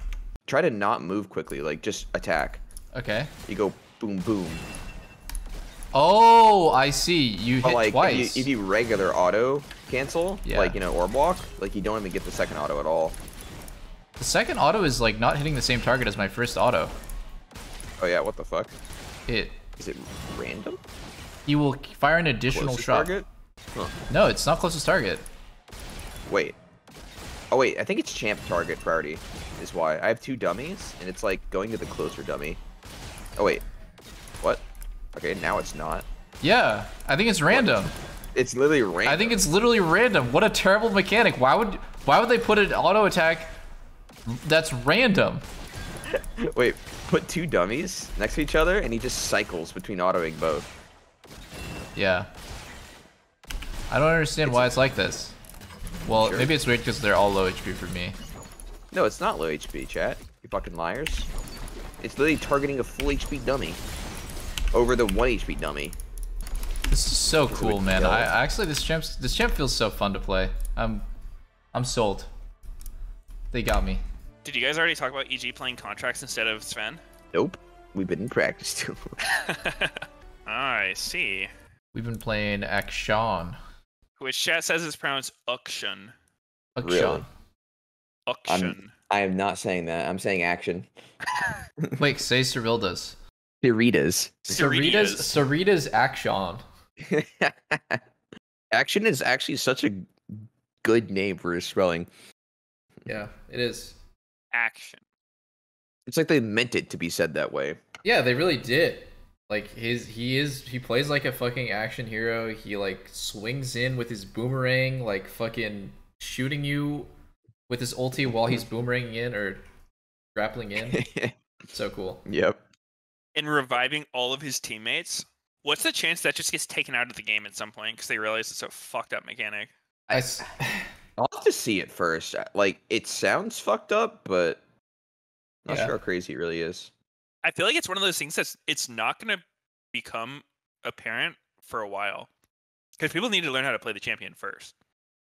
Try to not move quickly, like just attack. Okay. You go boom boom. Oh, I see. You But hit like twice. if you, if you regular auto cancel, Yeah. like you know orb walk, like you don't even get the second auto at all. The second auto is like not hitting the same target as my first auto. Oh yeah, what the fuck? It Is it random? you will fire an additional Closest shot. target? Huh. No, it's not closest target. Wait. Oh wait, I think it's champ target priority is why. I have two dummies and it's like going to the closer dummy. Oh wait. What? Okay, now it's not. Yeah, I think it's random. It's literally random. I think it's literally random. What a terrible mechanic. Why would why would they put an auto attack that's random? Wait, put two dummies next to each other and he just cycles between autoing both. Yeah. I don't understand why it's like this. Well, Sure. maybe it's weird because they're all low HP for me. No, it's not low HP, chat. You fucking liars. It's literally targeting a full HP dummy over the 1 HP dummy. This is so cool, man. I I actually this champ this champ feels so fun to play. I'm I'm sold. They got me. Did you guys already talk about EG playing Contractz instead of Sven? Nope. We've been in practice too. I see. We've been playing Action. Which chat says is pronounced Uction. Action. Uction. I am not saying that. I'm saying action. Wait, say Serylda's. Doritos. Sarita's Sarita's Action. action is actually such a good name for a spelling. Yeah, it is. Action. It's like they meant it to be said that way. Yeah, they really did. Like his he is he plays like a fucking action hero. He like swings in with his boomerang, like fucking shooting you with his ulti while he's boomeranging in or grappling in. so cool. yep. And reviving all of his teammates. What's the chance that just gets taken out of the game at some point because they realize it's a fucked up mechanic? I s- I'll have to see it first. Uh, like it sounds fucked up, but not Yeah. sure how crazy it really is. I feel like it's one of those things that's it's not going to become apparent for a while because people need to learn how to play the champion first.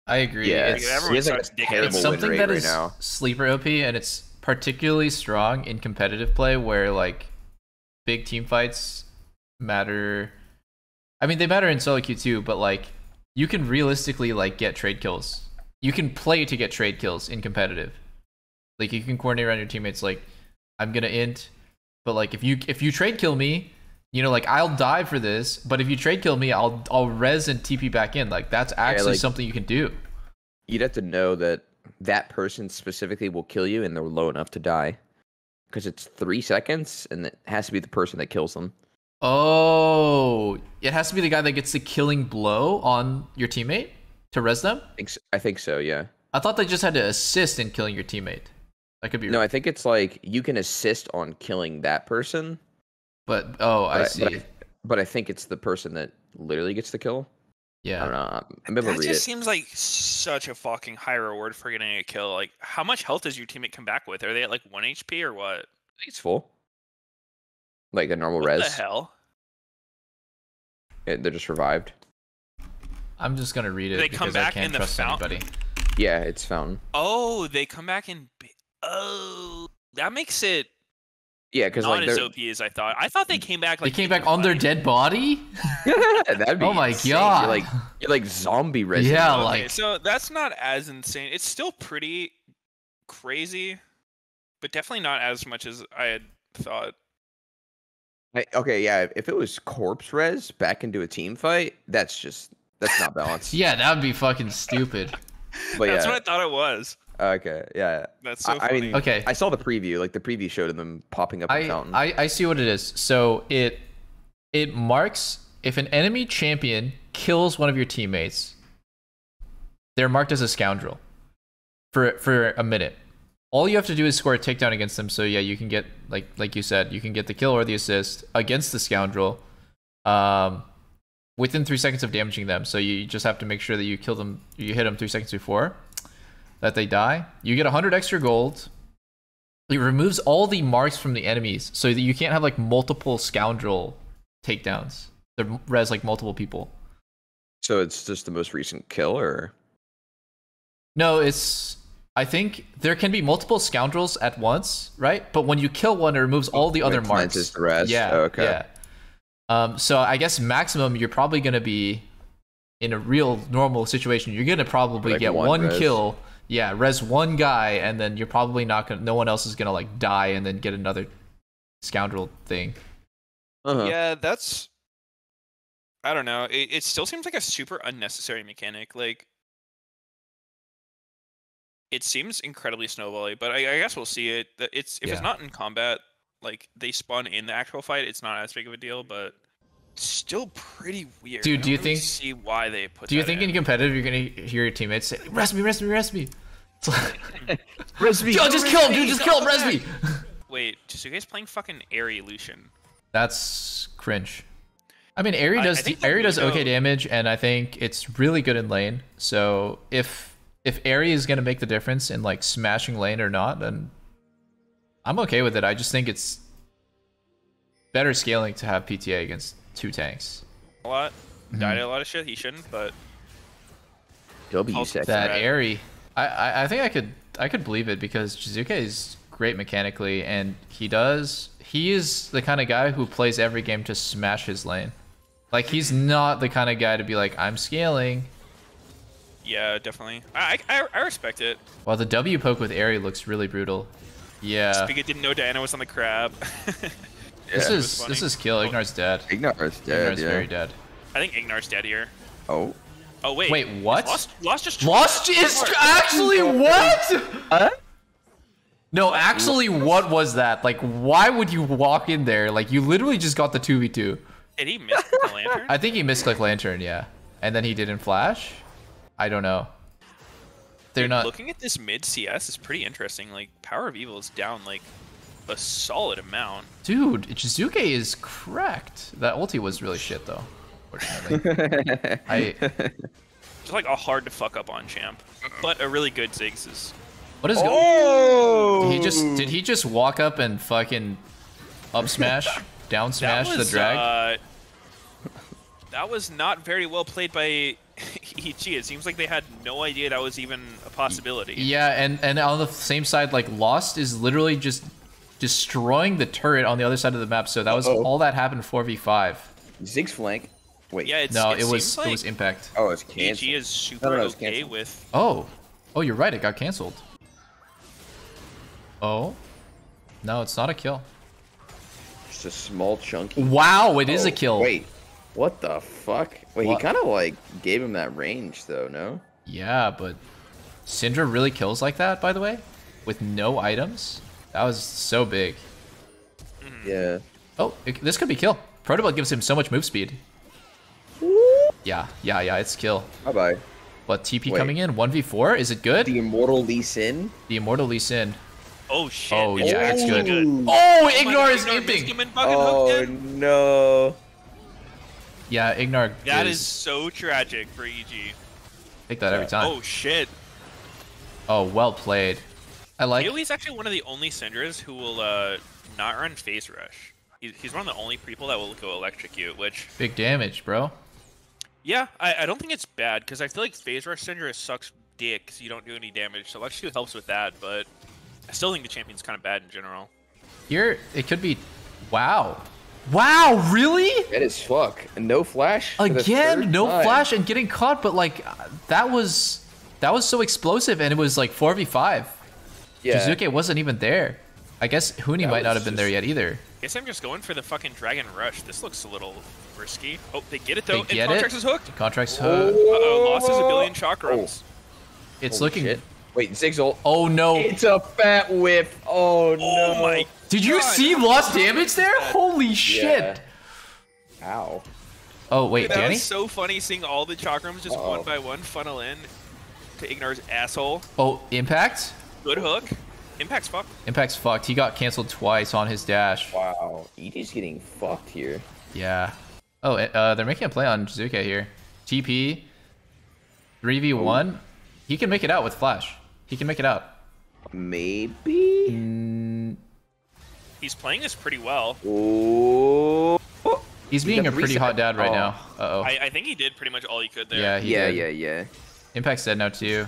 I agree. Yeah, it's, everyone like digging it's something rate that right is now. sleeper OP and it's particularly strong in competitive play where like big team fights matter I mean, they matter in solo queue too, but like, you can realistically like get trade kills. You can play to get trade kills in competitive. Like you can coordinate around your teammates. Like, I'm gonna int, but like if you if you trade kill me, you know, like I'll die for this. But if you trade kill me, I'll I'll res and TP back in. Like that's actually like- something you can do. You'd have to know that that person specifically will kill you, and they're low enough to die, because it's three seconds, and it has to be the person that kills them. Oh, it has to be the guy that gets the killing blow on your teammate to res them. I think so, I think so. Yeah. I thought they just had to assist in killing your teammate. That could be No, right. I think it's like you can assist on killing that person, But oh, I but see. But I, but I think it's the person that literally gets the kill. I don't yeah. know. I'm able That to read just it. seems like such a fucking high reward for getting a kill. Like, how much health does your teammate come back with? Are they at like one HP or what? I think it's full. Like a normal What res. the hell? It- they're just revived. I'm just gonna read it They come because I can't in the trust fountain? anybody. Yeah, it's fountain. Oh, they come back in. Oh, that makes it Yeah, because not like as OP as I thought. I thought they came back like they came back on their dead body. that'd be Oh my insane. God. You're like you're like zombie res. Yeah, Okay, like- so that's not as insane. It's still pretty crazy, but definitely not as much as I had thought. I, okay, yeah. If it was corpse res back into a team fight, that's just that's not balanced. Yeah, that would be fucking stupid. but That's yeah. what I thought it was. Okay, yeah. That's so I, I mean, Okay. I saw the preview. Like the preview showed them popping up in I, fountain. I I see what it is. So it it marks if an enemy champion kills one of your teammates, they're marked as a scoundrel for for a minute. All you have to do is score a takedown against them. So yeah, you can get like like you said, you can get the kill or the assist against the scoundrel, um, within three seconds of damaging them. So you just have to make sure that you kill them, you hit them three seconds before that they die. You get 100 extra gold. It removes all the marks from the enemies, so that you can't have like multiple scoundrel takedowns. They res like multiple people. so it's just the most recent kill, or No, it's. I think there can be multiple scoundrels at once, right? But when you kill one, it removes all oh, the Like other marks. the rest? Yeah. Oh, okay. Yeah. Um. So I guess maximum, you're probably gonna be in a real normal situation. You're gonna probably Like get one one, res. kill. Yeah, res one guy, and then you're probably not gonna. No one else is gonna like die and then get another scoundrel thing. uh-huh. Yeah, that's. I don't know. It, it still seems like a super unnecessary mechanic. Like, it seems incredibly snowbally, but I, I guess we'll see it. That It's if Yeah. it's not in combat, like they spawn in the actual fight, it's not as big of a deal. But still pretty weird. Dude, do you don't really think- See why they put? Do you that think in competitive you're gonna hear your teammates say, "Rest me, rest me, rest me"? It's like, Resby, Yo, just kill him, dude. Just kill him, rest me. Wait, Jizuke's playing fucking Aerie Lucian. That's cringe. I mean, Aerie I- I does think the Aerie does okay damage, and I think it's really good in lane. So if if Aerie is gonna make the difference in like smashing lane or not, then I'm okay with it. I just think it's better scaling to have PTA against two tanks. A lot, Mm-hmm. died a lot of shit. He shouldn't, but W Also sec. That Right. Aerie, I, I I think I could I could believe it because Jizuke is great mechanically, and he does he is the kind of guy who plays every game to smash his lane. Like he's not the kind of guy to be like I'm scaling. yeah, definitely. I I, I respect it. While the W poke with Aerie looks really brutal. Yeah, Spigot didn't know Diana was on the crab. this is this is kill. Ignar's dead. Ignar's dead. Ignar's yeah. very dead. I think Ignar's dead here. Oh. Oh wait. Wait, what? Lost, lost just Lost is actually what? Huh? No, actually, what was that? Like, why would you walk in there? Like, you literally just got the two v two. Did he miss the lantern? I think he misclicked lantern, yeah, and then he didn't flash. I don't know. They're not. Looking at this mid CS is pretty interesting. Like Power of Evil is down like a solid amount. Dude, Jizuke is cracked. That ulti was really shit though. Fortunately, I. Just like a hard to fuck up on champ, but a really good Ziggs is. What is going? Oh! He just did he just walk up and fucking up smash, down smash that the drag? Uh, that was not very well played by EG. It seems like they had no idea that was even a possibility. Yeah, and and on the same side, like Lost is literally just destroying the turret on the other side of the map. So that was Uh-oh. all that happened four v five. Ziggs flank. Wait. Yeah, it's, no, it, it, was seems like it was Impact. Oh, it's AG canceled. is super no, it's okay with. Oh, oh, you're right. It got canceled. Oh, no, it's not a kill. Just a small chunky. Wow, it is Oh, a kill. Wait, what the fuck? Wait, What? he kind of like gave him that range though, no? Yeah, but Syndra really kills like that, by the way, with no items. That was so big. Yeah. Oh, it, this could be kill. Protobelt gives him so much move speed. Yeah, yeah, yeah, it's kill. Bye bye. But TP Wait. coming in, 1v4, is it good? The immortal Lee Sin. The Immortal Lee Sin. Oh shit! Oh, it's yeah, it's really good. Ooh. Oh, my Ignar God, is Ignar imping! fucking Oh hooked no. Yeah, Ignar That is, is so tragic for EG. take that every time. Oh shit! Oh, well played. I like Aoe's actually one of the only Syndras who will uh, not run Phase Rush. He's, one of the only people that will go Electrocute, which, big damage, bro. yeah, I, I don't think it's bad, because I feel like Phase Rush Syndra sucks dick 'cause you don't do any damage, so Electrocute helps with that, but I still think the champion's kind of bad in general. Here, it could be... Wow. Wow, really? That is fuck. No flash. Again, no time. flash and getting caught, but like, uh, that was... That was so explosive, and it was like 4v5. Yeah. Jizuke wasn't even there. I guess Huni That might not was have been just- there yet either. Guess I'm just going for the fucking Dragon Rush. This looks a little risky. Oh, they get it though. They and get Contractz it. is hooked. Contractz Oh. hook. Uh-oh, lost his a billion chakrams. It's Holy looking... shit. Wait, Ziggs ult. Oh no. It's a fat whiff. Oh no. Oh my Did you God. see lost damage there? Holy shit. Ow. Oh, wait, Dude, that Danny? was so funny seeing all the chakrams just Uh-oh. one by one funnel in to Ignar's asshole. Oh, Impact? Good hook. Impact's fucked. Impact's fucked. He got canceled twice on his dash. Wow. EG's getting fucked here. Yeah. Oh, uh, they're making a play on Jizuke here. TP, 3v1. He can make it out with Flash. He can make it out. Maybe. Mm, He's playing this pretty well. Oh. he's being got a pretty reset. hot dad right Oh. now. Uh-oh. I, I think he did pretty much all he could there. Yeah, he Yeah, did. yeah, yeah. Impact's dead now too.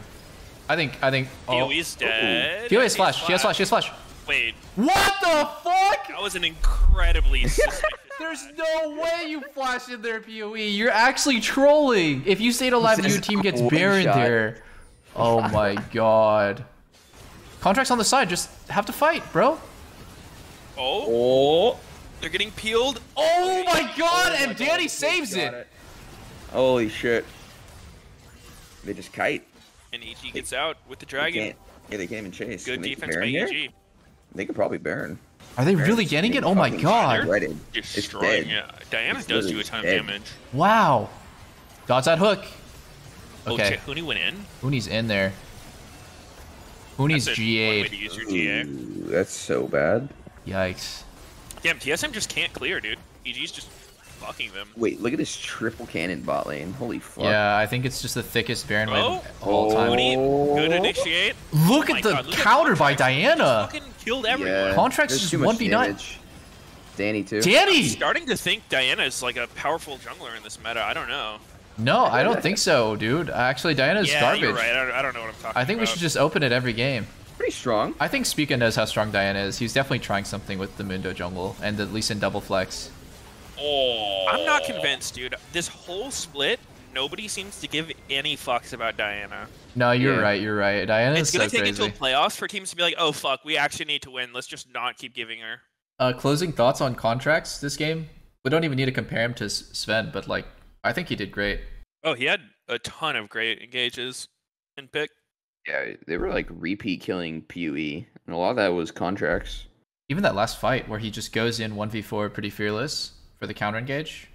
I think, I think... Oh. PoE's dead. PoE has He's Flash. She has Flash. She has Flash. Wait, What the fuck? that was an incredibly. There's no way you flash in there, PoE. You're actually trolling. If you stayed alive, This your team gets one Baron shot. there. Oh my god. Contractz on the side. Just have to fight, bro. Oh, Oh. they're getting peeled. Oh my god, oh and my Danny God, saves got it. Holy shit. They just kite. And EG gets out with the dragon. can't, yeah, they can't even chase. Good they defense by Baron here? EG. They could probably burn. Are they really getting it? Oh my god. shredded. It's Destroying. dead. Yeah, Diana It's does do a ton dead. of damage. Wow. Dodge that hook. Oh, Okay. shit, Huni went in. Huni's in there. Huni's That's a- one way to G8. GA. Ooh, that's so bad. Yikes. Damn, TSM just can't clear, dude. EG's just fucking them. Wait, look at this triple cannon bot lane. Holy fuck. Yeah, I think it's just the thickest Baron lane Oh. of all time. Huni, good oh. initiate. Look Oh at the God, look at counter by Contractz. He Diana. fucking killed everyone. Yeah. Contractz just too much 1v9. damage. Danny too. Danny! Starting to think Diana is like a powerful jungler in this meta. I don't know. No, I don't think so, dude. Actually, Diana's yeah, garbage. you're right. I don't, I don't know what I'm talking about. I think we should just open it every game. Pretty strong. I think Spica knows how strong Diana is. He's definitely trying something with the Mundo jungle, and at least in double flex. Oh. I'm not convinced, dude. This whole split, nobody seems to give any fucks about Diana. No, you're Yeah. right. You're right. Diana is It's gonna so take crazy. until playoffs for teams to be like, "Oh fuck, we actually need to win. Let's just not keep giving her." Uh, closing thoughts on Contractz this game. We don't even need to compare him to Sven, but like, I think he did great. Oh, he had a ton of great engages in pick. Yeah, they were like repeat killing PoE, and a lot of that was Contractz. Even that last fight where he just goes in 1v4 pretty fearless for the counter engage.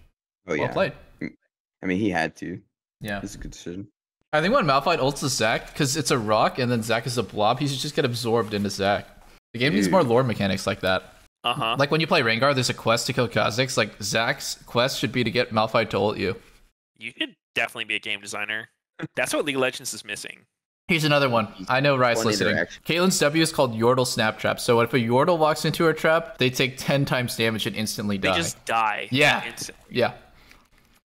Oh yeah. well yeah. played. Mm, I mean, he had to. Yeah. It's a good decision. I think when Malphite ults the Zac, because it's a rock and then Zac is a blob, he should just get absorbed into Zac. The game needs more lore mechanics like that. Uh huh. Like when you play Rengar, there's a quest to kill Kha'Zix. Like Zac's quest should be to get Malphite to ult you. You should definitely be a game designer. That's what League of Legends is missing. Here's another one. I know Riot's listening. interaction. Caitlyn's W is called Yordle Snap Trap. So if a Yordle walks into her trap, they take 10 times damage and instantly They die. They just die. Yeah. It's, Yeah.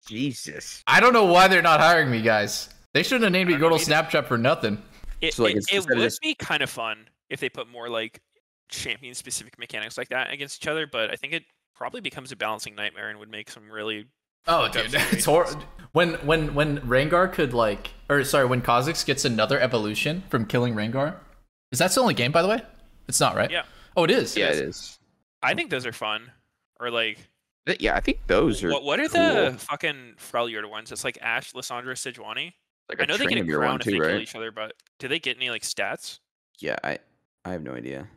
Jesus. I don't know why they're not hiring me, guys. They shouldn't have named me I don't Yordle. Snap Trap for nothing. it, So, like, it, it would just- be kind of fun if they put more like champion specific mechanics like that against each other, but I think it probably becomes a balancing nightmare and would make some really Oh, dude, it's horrible. When when when Rengar could like, or sorry, when Kha'Zix gets another evolution from killing Rengar, is that still in the game? By the way, it's not, right? Yeah. Oh, it is. Yeah, it is. I think those are fun. Or like, Yeah, I think those are. what, what are cool. the fucking Freljord ones? It's like Ashe, Lissandra, Sejuani. like I know they get a Training crown one if too, they kill each other, but do they get any like stats? Yeah, I I have no idea.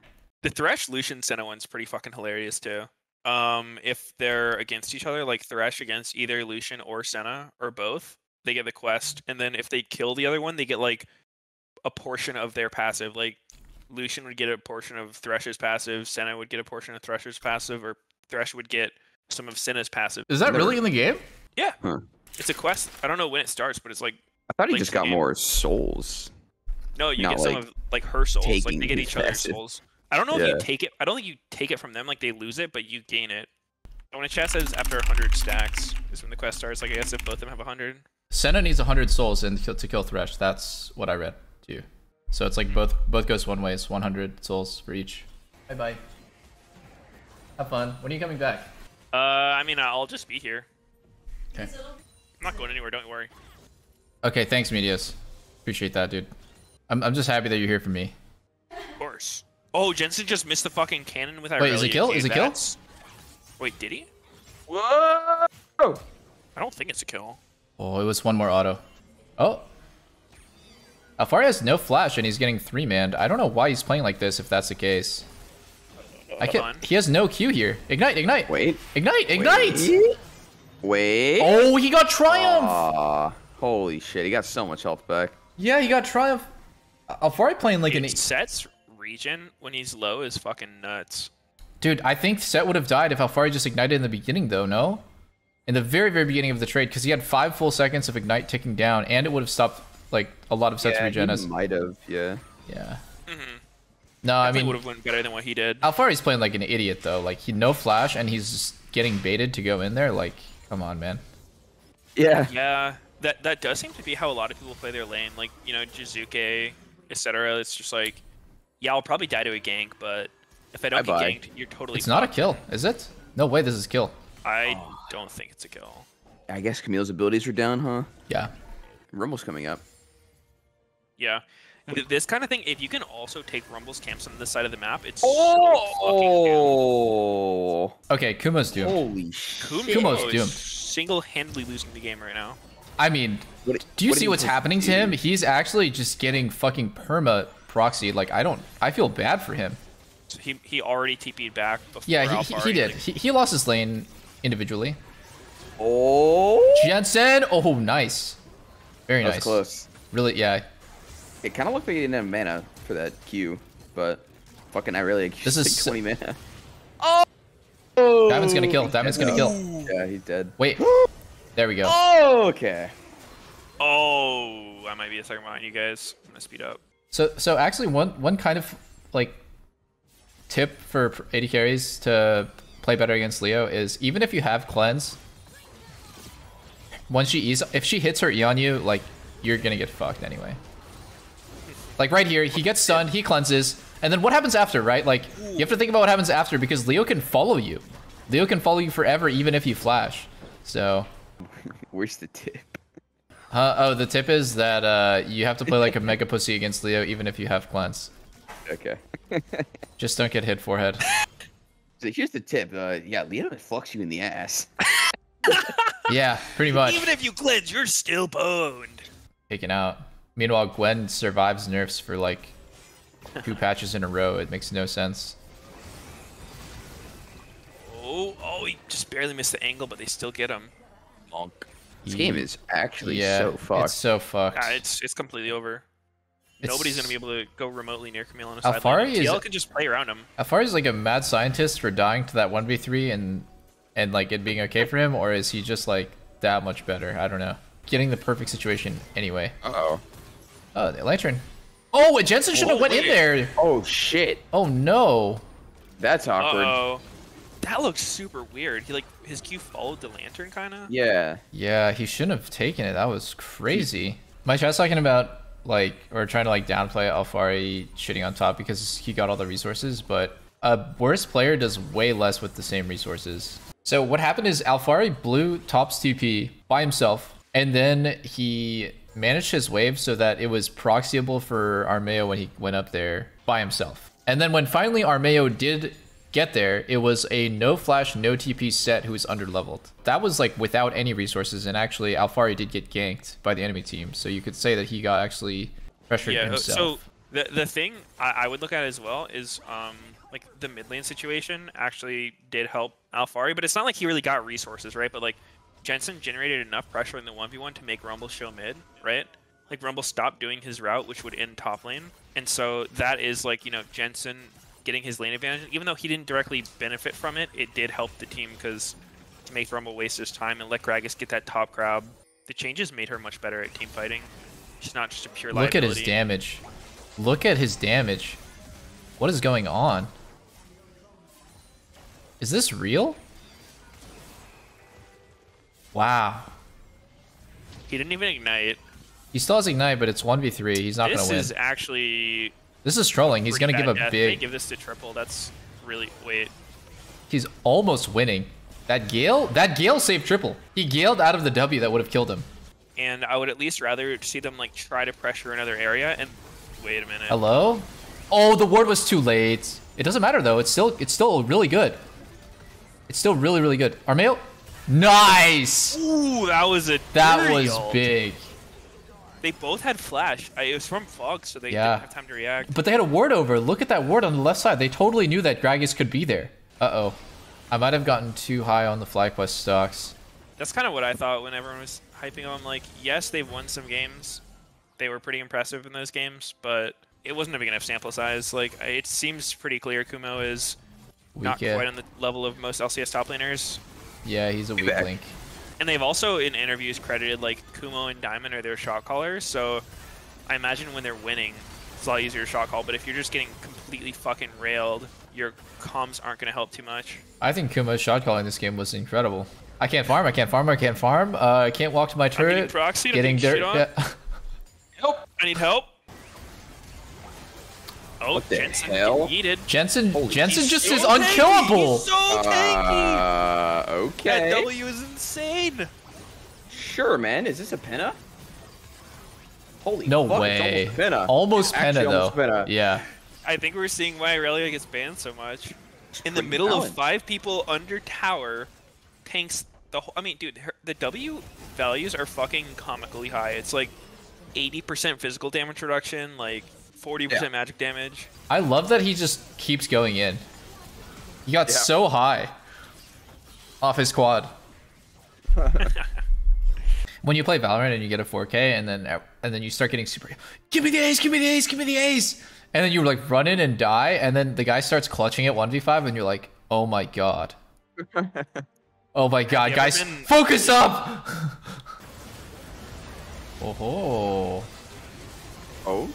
The Thresh Lucian Senna one's pretty fucking hilarious too. Um, if they're against each other, like Thresh against either Lucian or Senna or both, they get the quest, and then if they kill the other one, they get like a portion of their passive. Like Lucian would get a portion of Thresh's passive, Senna would get a portion of Thresh's passive, or Thresh would get some of Senna's passive. Is that Never- really in the game? Yeah, Huh. it's a quest. I don't know when it starts, but it's like I thought he just got game. more souls. No, you Not, get some like, of like her souls. Like taking they get his each other's souls. I don't know if you take it. I don't think you take it from them. Like they lose it, but you gain it. And When a chat says after 100 stacks is when the quest starts. Like I guess if both of them have 100. Senna needs 100 souls and to kill Thresh. That's what I read too. So it's like both both goes one ways. 100 souls for each. Bye bye. Have fun. When are you coming back? Uh, I mean, I'll just be here. Okay. I'm not going anywhere. Don't worry. Okay. Thanks, Meteos. Appreciate that, dude. I'm I'm just happy that you're here for me. Of course. Oh, Jensen just missed the fucking cannon with Wait, is it Irelia. kill? Okay, Is it kill? Wait, did he? Whoa! I don't think it's a kill. Oh, it was one more auto. Oh. Alphari has no flash and he's getting three manned. I don't know why he's playing like this if that's the case. I can on. He has no Q here. Ignite, ignite. Wait. Ignite, ignite. Wait. Wait. Oh, he got triumph. Aw, holy shit! He got so much health back. Yeah, he got triumph. Alphari playing like an Dude, Sett's regen when he's low is fucking nuts. dude. I think Sett would have died if Alphari just ignited in the beginning, though. No, in the very very beginning of the trade, because he had five full seconds of ignite ticking down, and it would have stopped like a lot of Sett's yeah, regen. he As might have. Yeah. yeah. Mhm. No, I I mean would have went better than what he did. Alphari's playing like an idiot though. Like he no flash and he's just getting baited to go in there. Like, come on, man. Yeah. Yeah, that that does seem to be how a lot of people play their lane. Like you know, Jizuke, etc. It's just like, yeah, I'll probably die to a gank, but if I don't get Bye-bye. ganked, you're totally. It's not a kill, is it? No way, this is a kill. I oh. don't think it's a kill. I guess Camille's abilities are down, huh? Yeah. Rumble's coming up. Yeah. This kind of thing, if you can also take Rumble's camps on this side of the map, it's so oh! fucking good. Oh. Okay, Kumo's doomed. Holy shit. Kumo Kumo's doomed. single-handedly losing the game right now. I mean, What- do you what see what's supposed happening to him? He's actually just getting fucking perma proxied. Like, I don't. I feel bad for him. So he he already TP'd back before Yeah, he, he, he did. like- He, he lost his lane individually. Oh. Jensen. Oh, nice. Very That was nice. close. Really, yeah. It kind of looked like he didn't have mana for that Q, but fucking I really This is so- 20 mana. Oh. Diamond's gonna kill. Diamond's gonna kill. Yeah, he's dead. Wait. There we go. Oh, okay. Oh, I might be a second behind you guys. I'm gonna speed up. So so actually one one kind of like tip for AD carries to play better against Leo is even if you have cleanse, once she ease if she hits her E on you, like you're gonna get fucked anyway. Like right here, he gets stunned, he cleanses, and then what happens after, right? Like you have to think about what happens after because Leo can follow you. Leo can follow you forever even if you flash. So Where's the tip? Uh, oh, the tip is that uh, you have to play like a mega pussy against Leo even if you have cleanse. Okay. Just don't get hit forehead. So here's the tip. Uh, yeah, Leo fucks you in the ass. Yeah, pretty much. Even if you cleanse, you're still boned. Taken out. Meanwhile, Gwen survives nerfs for like two patches in a row. It makes no sense. Oh, oh, he just barely missed the angle, but they still get him. Monk. This game is actually yeah, so fucked. it's so fucked. Ah, it's it's completely over. Nobody's gonna be able to go remotely near Camille on a Alphari sideline. is- TL can just play around him. Alphari is like a mad scientist for dying to that one v three and and like it being okay for him, or is he just like that much better? I don't know. Getting the perfect situation anyway. Uh-oh. Oh, the lantern. Oh, Jensen should have Oh, went in there. Oh, shit. Oh no. That's Uh awkward. oh. That looks super weird. He like his Q followed the lantern, kind of. Yeah. Yeah, he shouldn't have taken it. That was crazy. My chat's talking about like or trying to like downplay Alphari shitting on top because he got all the resources, but a worse player does way less with the same resources. So what happened is Alphari blew tops TP by himself, and then he managed his wave so that it was proxyable for Armao when he went up there by himself. And then when finally Armao did get there, it was a no flash, no TP Sett who was under leveled. That was like without any resources, and actually Alphari did get ganked by the enemy team, so you could say that he got actually pressured Yeah. uh, himself. So the the thing I, I would look at as well is um like the mid lane situation actually did help Alphari, but it's not like he really got resources, right? But like Jensen generated enough pressure in the one v one to make Rumble show mid, right? Like Rumble stopped doing his route, which would end top lane, and so that is like you know Jensen getting his lane advantage. Even though he didn't directly benefit from it, it did help the team because to make Rumble waste his time and let Gragas get that top grab, the changes made her much better at team fighting. She's not just a pure Look at his damage. Look at his damage. What is going on? Is this real? Wow. He didn't even ignite. He still has ignite, but it's 1v3. He's not this gonna win. This is actually. This is trolling. He's gonna give a death. They big. give this to triple. That's really wait. He's almost winning. That Gale, that Gale saved triple. He galed out of the W that would have killed him. And I would at least rather see them like try to pressure another area. And wait a minute. Hello? Oh, the ward was too late. It doesn't matter though. It's still it's still really good. It's still really really good. Armao, nice. Ooh, that was a. That was big. They both had flash. I, it was from Fog, so they Yeah. didn't have time to react. But they had a ward over. Look at that ward on the left side. They totally knew that Gragas could be there. Uh oh. I might have gotten too high on the FlyQuest stocks. That's kind of what I thought when everyone was hyping them. Like, yes, they've won some games. They were pretty impressive in those games, but it wasn't a big enough sample size. Like, it seems pretty clear Kumo is not Weak, uh, quite on the level of most LCS top laners. Yeah, he's a weak link. And they've also in interviews credited like Kumo and Diamond are their shot callers. So I imagine when they're winning, it's a lot easier to shot call. But if you're just getting completely fucking railed, your comms aren't gonna help too much. I think Kumo's shot calling this game was incredible. I can't farm. I can't farm. I can't farm. Uh, I can't walk to my turret. proxied, I'm Getting getting dirt. shit on. Yeah. Help! I need help. Oh, What the Jensen hell? yeeted. Jensen. Holy Jensen just so is tanky, unkillable. He's so tanky. Uh, That. W is insane. Sure, man. Is this a Penta? Holy No fuck, way. It's almost Penta. Almost Penta actually though. almost Penta. Yeah. I think we're seeing why Irelia gets banned so much. In the middle valid. of five people under tower, tanks the whole. I mean, dude, her, the W values are fucking comically high. It's like 80% physical damage reduction, like 40% Yeah. magic damage. I love that he just keeps going in. He got Yeah. so high off his quad. when you play Valorant and you get a 4K and then and then you start getting super give me the ace, give me the ace, give me the ace. And then you like run in and die and then the guy starts clutching at 1v5 and you're like, "Oh my god." oh my god, guys, been- focus up. oh. Oh,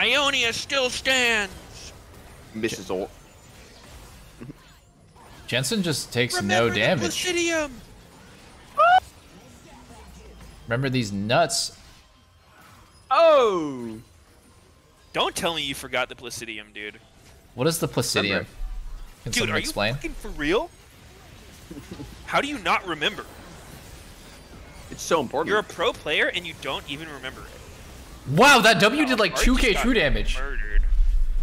Ionia still stands. misses ult. Jensen just takes no Remember the damage. Placidium. Remember these nuts Oh. Don't tell me you forgot the Placidium, dude. What is the Placidium? Remember. Can Dude, someone are you fucking for real? How do you not remember? It's so important. You're a pro player and you don't even remember it. Wow, that W did like 2k true damage. Murdered.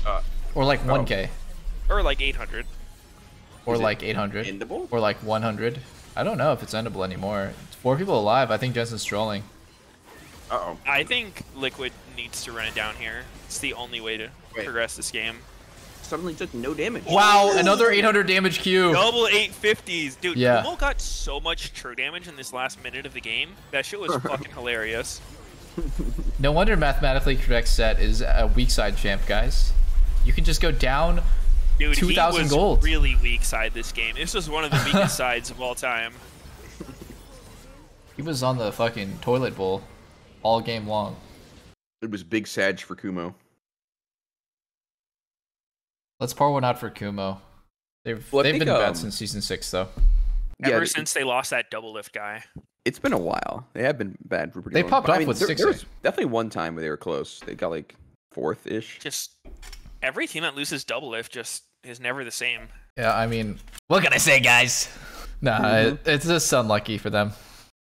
uh, Or like 1k. Or like 800. Or Is it like 800. endable? Or like 100. I don't know if it's endable anymore. It's four people alive. I think Jensen's trolling. Uh oh. I think Liquid needs to run it down here. It's the only way to Wait. progress this game. Suddenly took no damage. Wow, another 800 damage Q. Double 850s. Dude, Yeah. Kumo got so much true damage in this last minute of the game. That shit was fucking hilarious. No wonder mathematically correct Sett is a weak side champ, guys. You can just go down. Dude, 2,000 he was gold. really weak side this game. This was one of the weakest sides of all time. He was on the fucking toilet bowl all game long. It was big Sag for Kumo. Let's pour one out for Kumo. They've Well, they've think, been um, bad since season six, though. Ever it- since they lost that Doublelift guy. It's been a while. They have been bad for pretty They long. popped But, I off mean, with there, six there was definitely one time where they were close. They got like fourth ish. Just Every team that loses Doublelift just is never the same. Yeah, I mean, what can I say, guys? Nah, mm-hmm. it, it's just unlucky for them.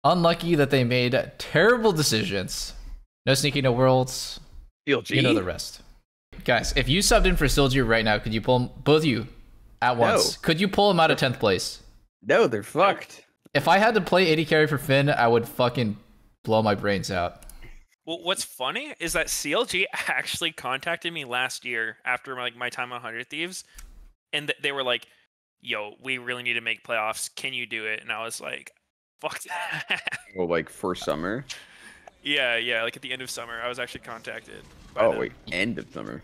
Unlucky that they made terrible decisions. No sneaky, no worlds. CLG. You know the rest. Guys, if you subbed in for CLG right now, could you pull 'em- both of you at once? No. Could you pull him out of 10th place? No, they're fucked. If I had to play AD carry for Finn, I would fucking blow my brains out. Well, what's funny is that CLG actually contacted me last year after like my time on Hundred Thieves, and th- they were like, "Yo, we really need to make playoffs. Can you do it?" And I was like, "Fuck that." Well, like for summer. yeah, yeah. Like at the end of summer, I was actually contacted. by Oh them. wait, end of summer.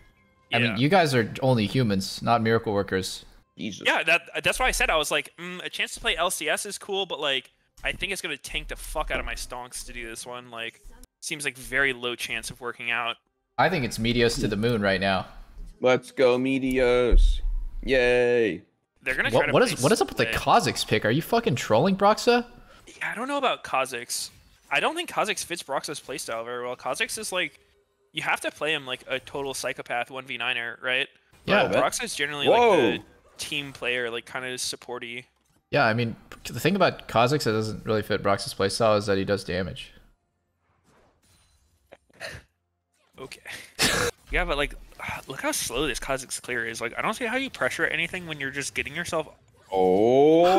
I mean, you guys are only humans, not miracle workers. Jesus. Yeah, that that's why I said I was like, mm, a chance to play LCS is cool, but like, I think it's gonna tank the fuck out of my stonks to do this one. Like, seems like very low chance of working out. I think it's Meteos to the moon right now. Let's go, Meteos. Yay. They're gonna try What, to what play is what is up with the split. Kha'Zix pick? Are you fucking trolling Broxa? Yeah, I don't know about Kha'Zix. I don't think Kha'Zix fits Brox's playstyle very well. Kha'Zix is like, you have to play him like a total psychopath 1v9er, right? Yeah, But that- is generally Whoa. like the team player, like kind of supporty. Yeah, I mean, the thing about Kha'Zix that doesn't really fit Brox's playstyle is that he does damage. Okay. yeah, but like, look how slow this Kha'Zix clear is. Like, I don't see how you pressure anything when you're just getting yourself. Oh.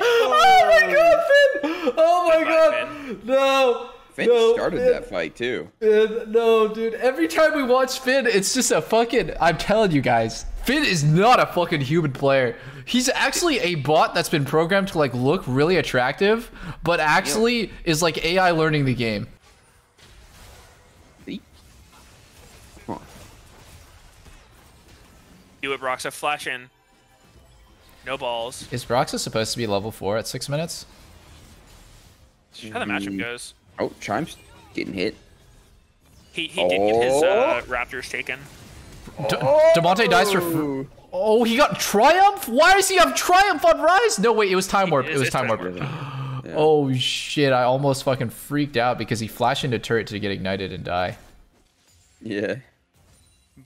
oh my oh! god, Finn! Oh my Goodbye, god! No! Finn no, started Finn, that fight too. Finn, no, dude. Every time we watch Finn, it's just a fucking. I'm telling you guys, Finn is not a fucking human player. He's actually a bot that's been programmed to like look really attractive, but actually is like AI learning the game. See? Huh. Do it, Brox. Flash in. No balls. Is Broxa supposed to be level four at six minutes? How the matchup Mm. goes. Oh, Chime's getting hit. He, he did get his uh, Oh. Raptors taken. D- Damonte dies for. Fr- oh, he got Triumph? Why does he have Triumph on Ryze? No, wait, it was Time Warp. It was Time Time Warp. Warp. Yeah. Oh shit, I almost fucking freaked out because he flashed into turret to get ignited and die. Yeah.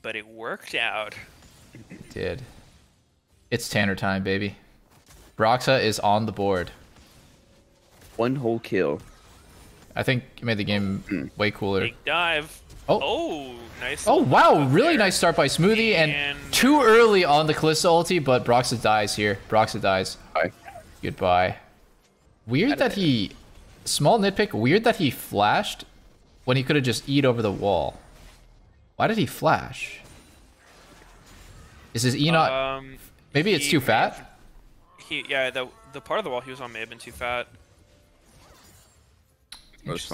But it worked out. It Did. It's Tanner time, baby. Broxa is on the board. One whole kill. I think it made the game way cooler. Big dive. Oh. Oh, nice. Oh wow, really there. nice start by Smoothie and, And- too early on the Kalista ulti, but Broxa dies here. Broxa dies. Bye. Goodbye. Weird that he small nitpick, weird that he flashed when he could have just eat over the wall. Why did he flash? Is his E not Um, maybe it's he too fat? have- He yeah, the the part of the wall he was on may have been too fat. That was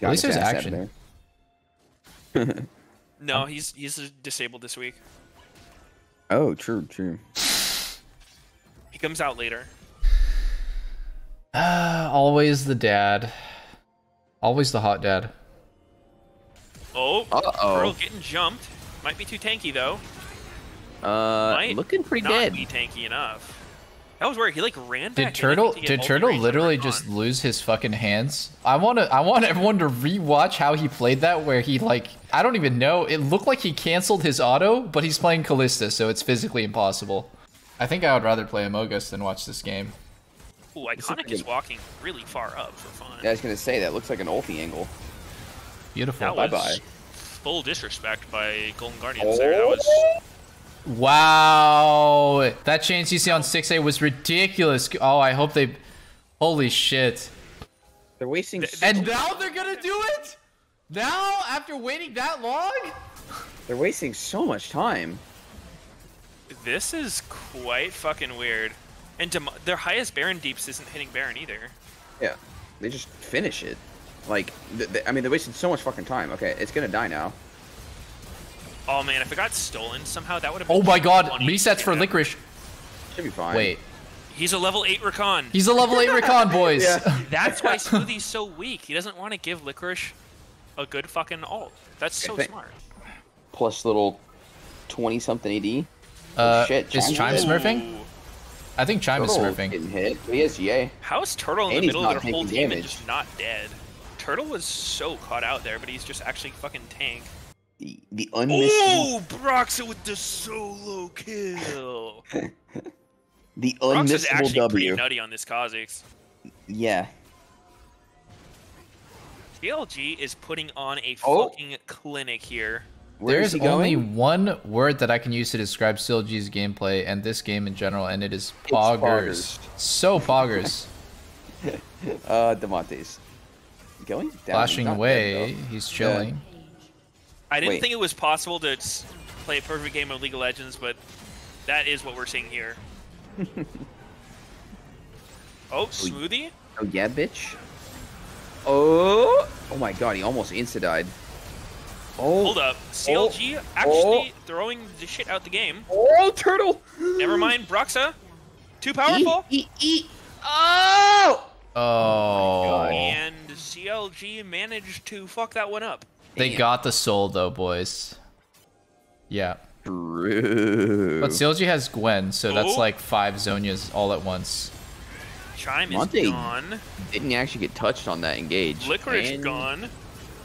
fun. At least there's action. No, he's he's disabled this week. Oh, true, true. He comes out later. Ah, always the dad. Always the hot dad. Oh, Uh-oh. Pearl getting jumped. Might be too tanky though. Uh, Might looking pretty not dead. be tanky enough. That was weird. He like ran. Did in, Turtle I think, did Turtle ulti range and literally just on. lose his fucking hands? I want to I want everyone to rewatch how he played that where he like I don't even know. It looked like he canceled his auto, but he's playing Kalista, so it's physically impossible. I think I would rather play Amogus than watch this game. Ooh, Iconic is walking really far up for fun. Yeah, I was gonna say that looks like an ulti angle. Beautiful. that was bye-bye. full disrespect by Golden Guardians there. That oh. was Wow. That change you see on 6A was ridiculous. Oh, I hope they Holy shit. They're wasting. Th- so- And now they're going to do it? Now after waiting that long? they're wasting so much time. this is quite fucking weird. And Dem- their highest Baron deeps isn't hitting Baron either. Yeah, they just finish it. Like, th- th- I mean, they're wasting so much fucking time. Okay, it's gonna die now. Oh man, if it got stolen somehow, that would have. been Oh my god, resets for Licorice. Should be fine. Wait. He's a level eight Recon. He's a level 8 recon, boys. Yeah. That's why Smoothie's so weak. He doesn't want to give Licorice a good fucking ult. That's so think- smart. Plus little twenty something AD. Uh, shit, is Chime Chime smurfing? Ooh. I think Chime is Turtle smurfing. Getting hit. He has GA. How is Turtle in And the middle of not their whole taking team and damage. just not dead? Turtle was so caught out there, but he's just actually fucking tank. The, the unmissable, Oh, Broxa with the solo kill. the Brox is unmissable actually pretty W. nutty on this Kha'Zix. Yeah. CLG is putting on a Oh. fucking clinic here. Where is There's he only going? one word that I can use to describe CLG's gameplay and this game in general, and it is It's poggers. poggers. So poggers. Uh, Damonte's. Going down. Flashing not dead, away, he's chilling. I didn't Wait. think it was possible to play a perfect game of League of Legends, but that is what we're seeing here. oh, oh Smoothie? Oh yeah, bitch. Oh. Oh my god, he almost insta died. Oh. Hold up. CLG oh, actually oh. throwing the shit out the game. Oh, turtle. Never mind, Broxa. Too powerful. Eat, eat, eat. Oh. Oh. And CLG managed to fuck that one up. They Damn. got the soul though, boys. Yeah. True. But CLG has Gwen, so that's Oh. like five Zhonya's all at once. Chime is Monte gone. didn't actually get touched on that engage. Licorice And gone.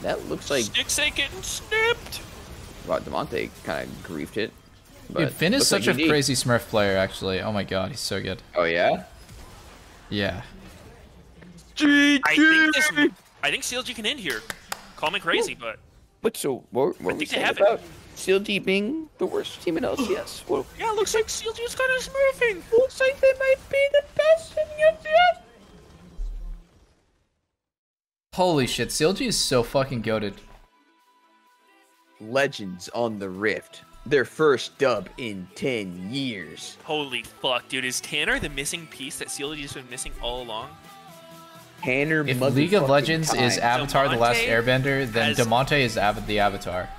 That looks like Sticks ain't getting snipped. wow, Damonte kind of griefed it. But Dude, Finn is looks like such a crazy Smurf player, actually. Oh my god, he's so good. Oh yeah. Yeah. I think this. I think CLG can end here. Call me crazy, but But so what, what are we think they saying have it. about CLG being the worst team in LCS? Well, yeah, looks like CLG's kind of smurfing. looks like they might be the best in LCS. Holy shit, CLG is so fucking goaded. Legends on the Rift. Their first dub in 10 years. Holy fuck, dude! Is Tanner the missing piece that CLG's been missing all along? Tanner If League of motherfucking Legends is Time. Avatar: The Last Airbender, then Damonte is av- the Avatar.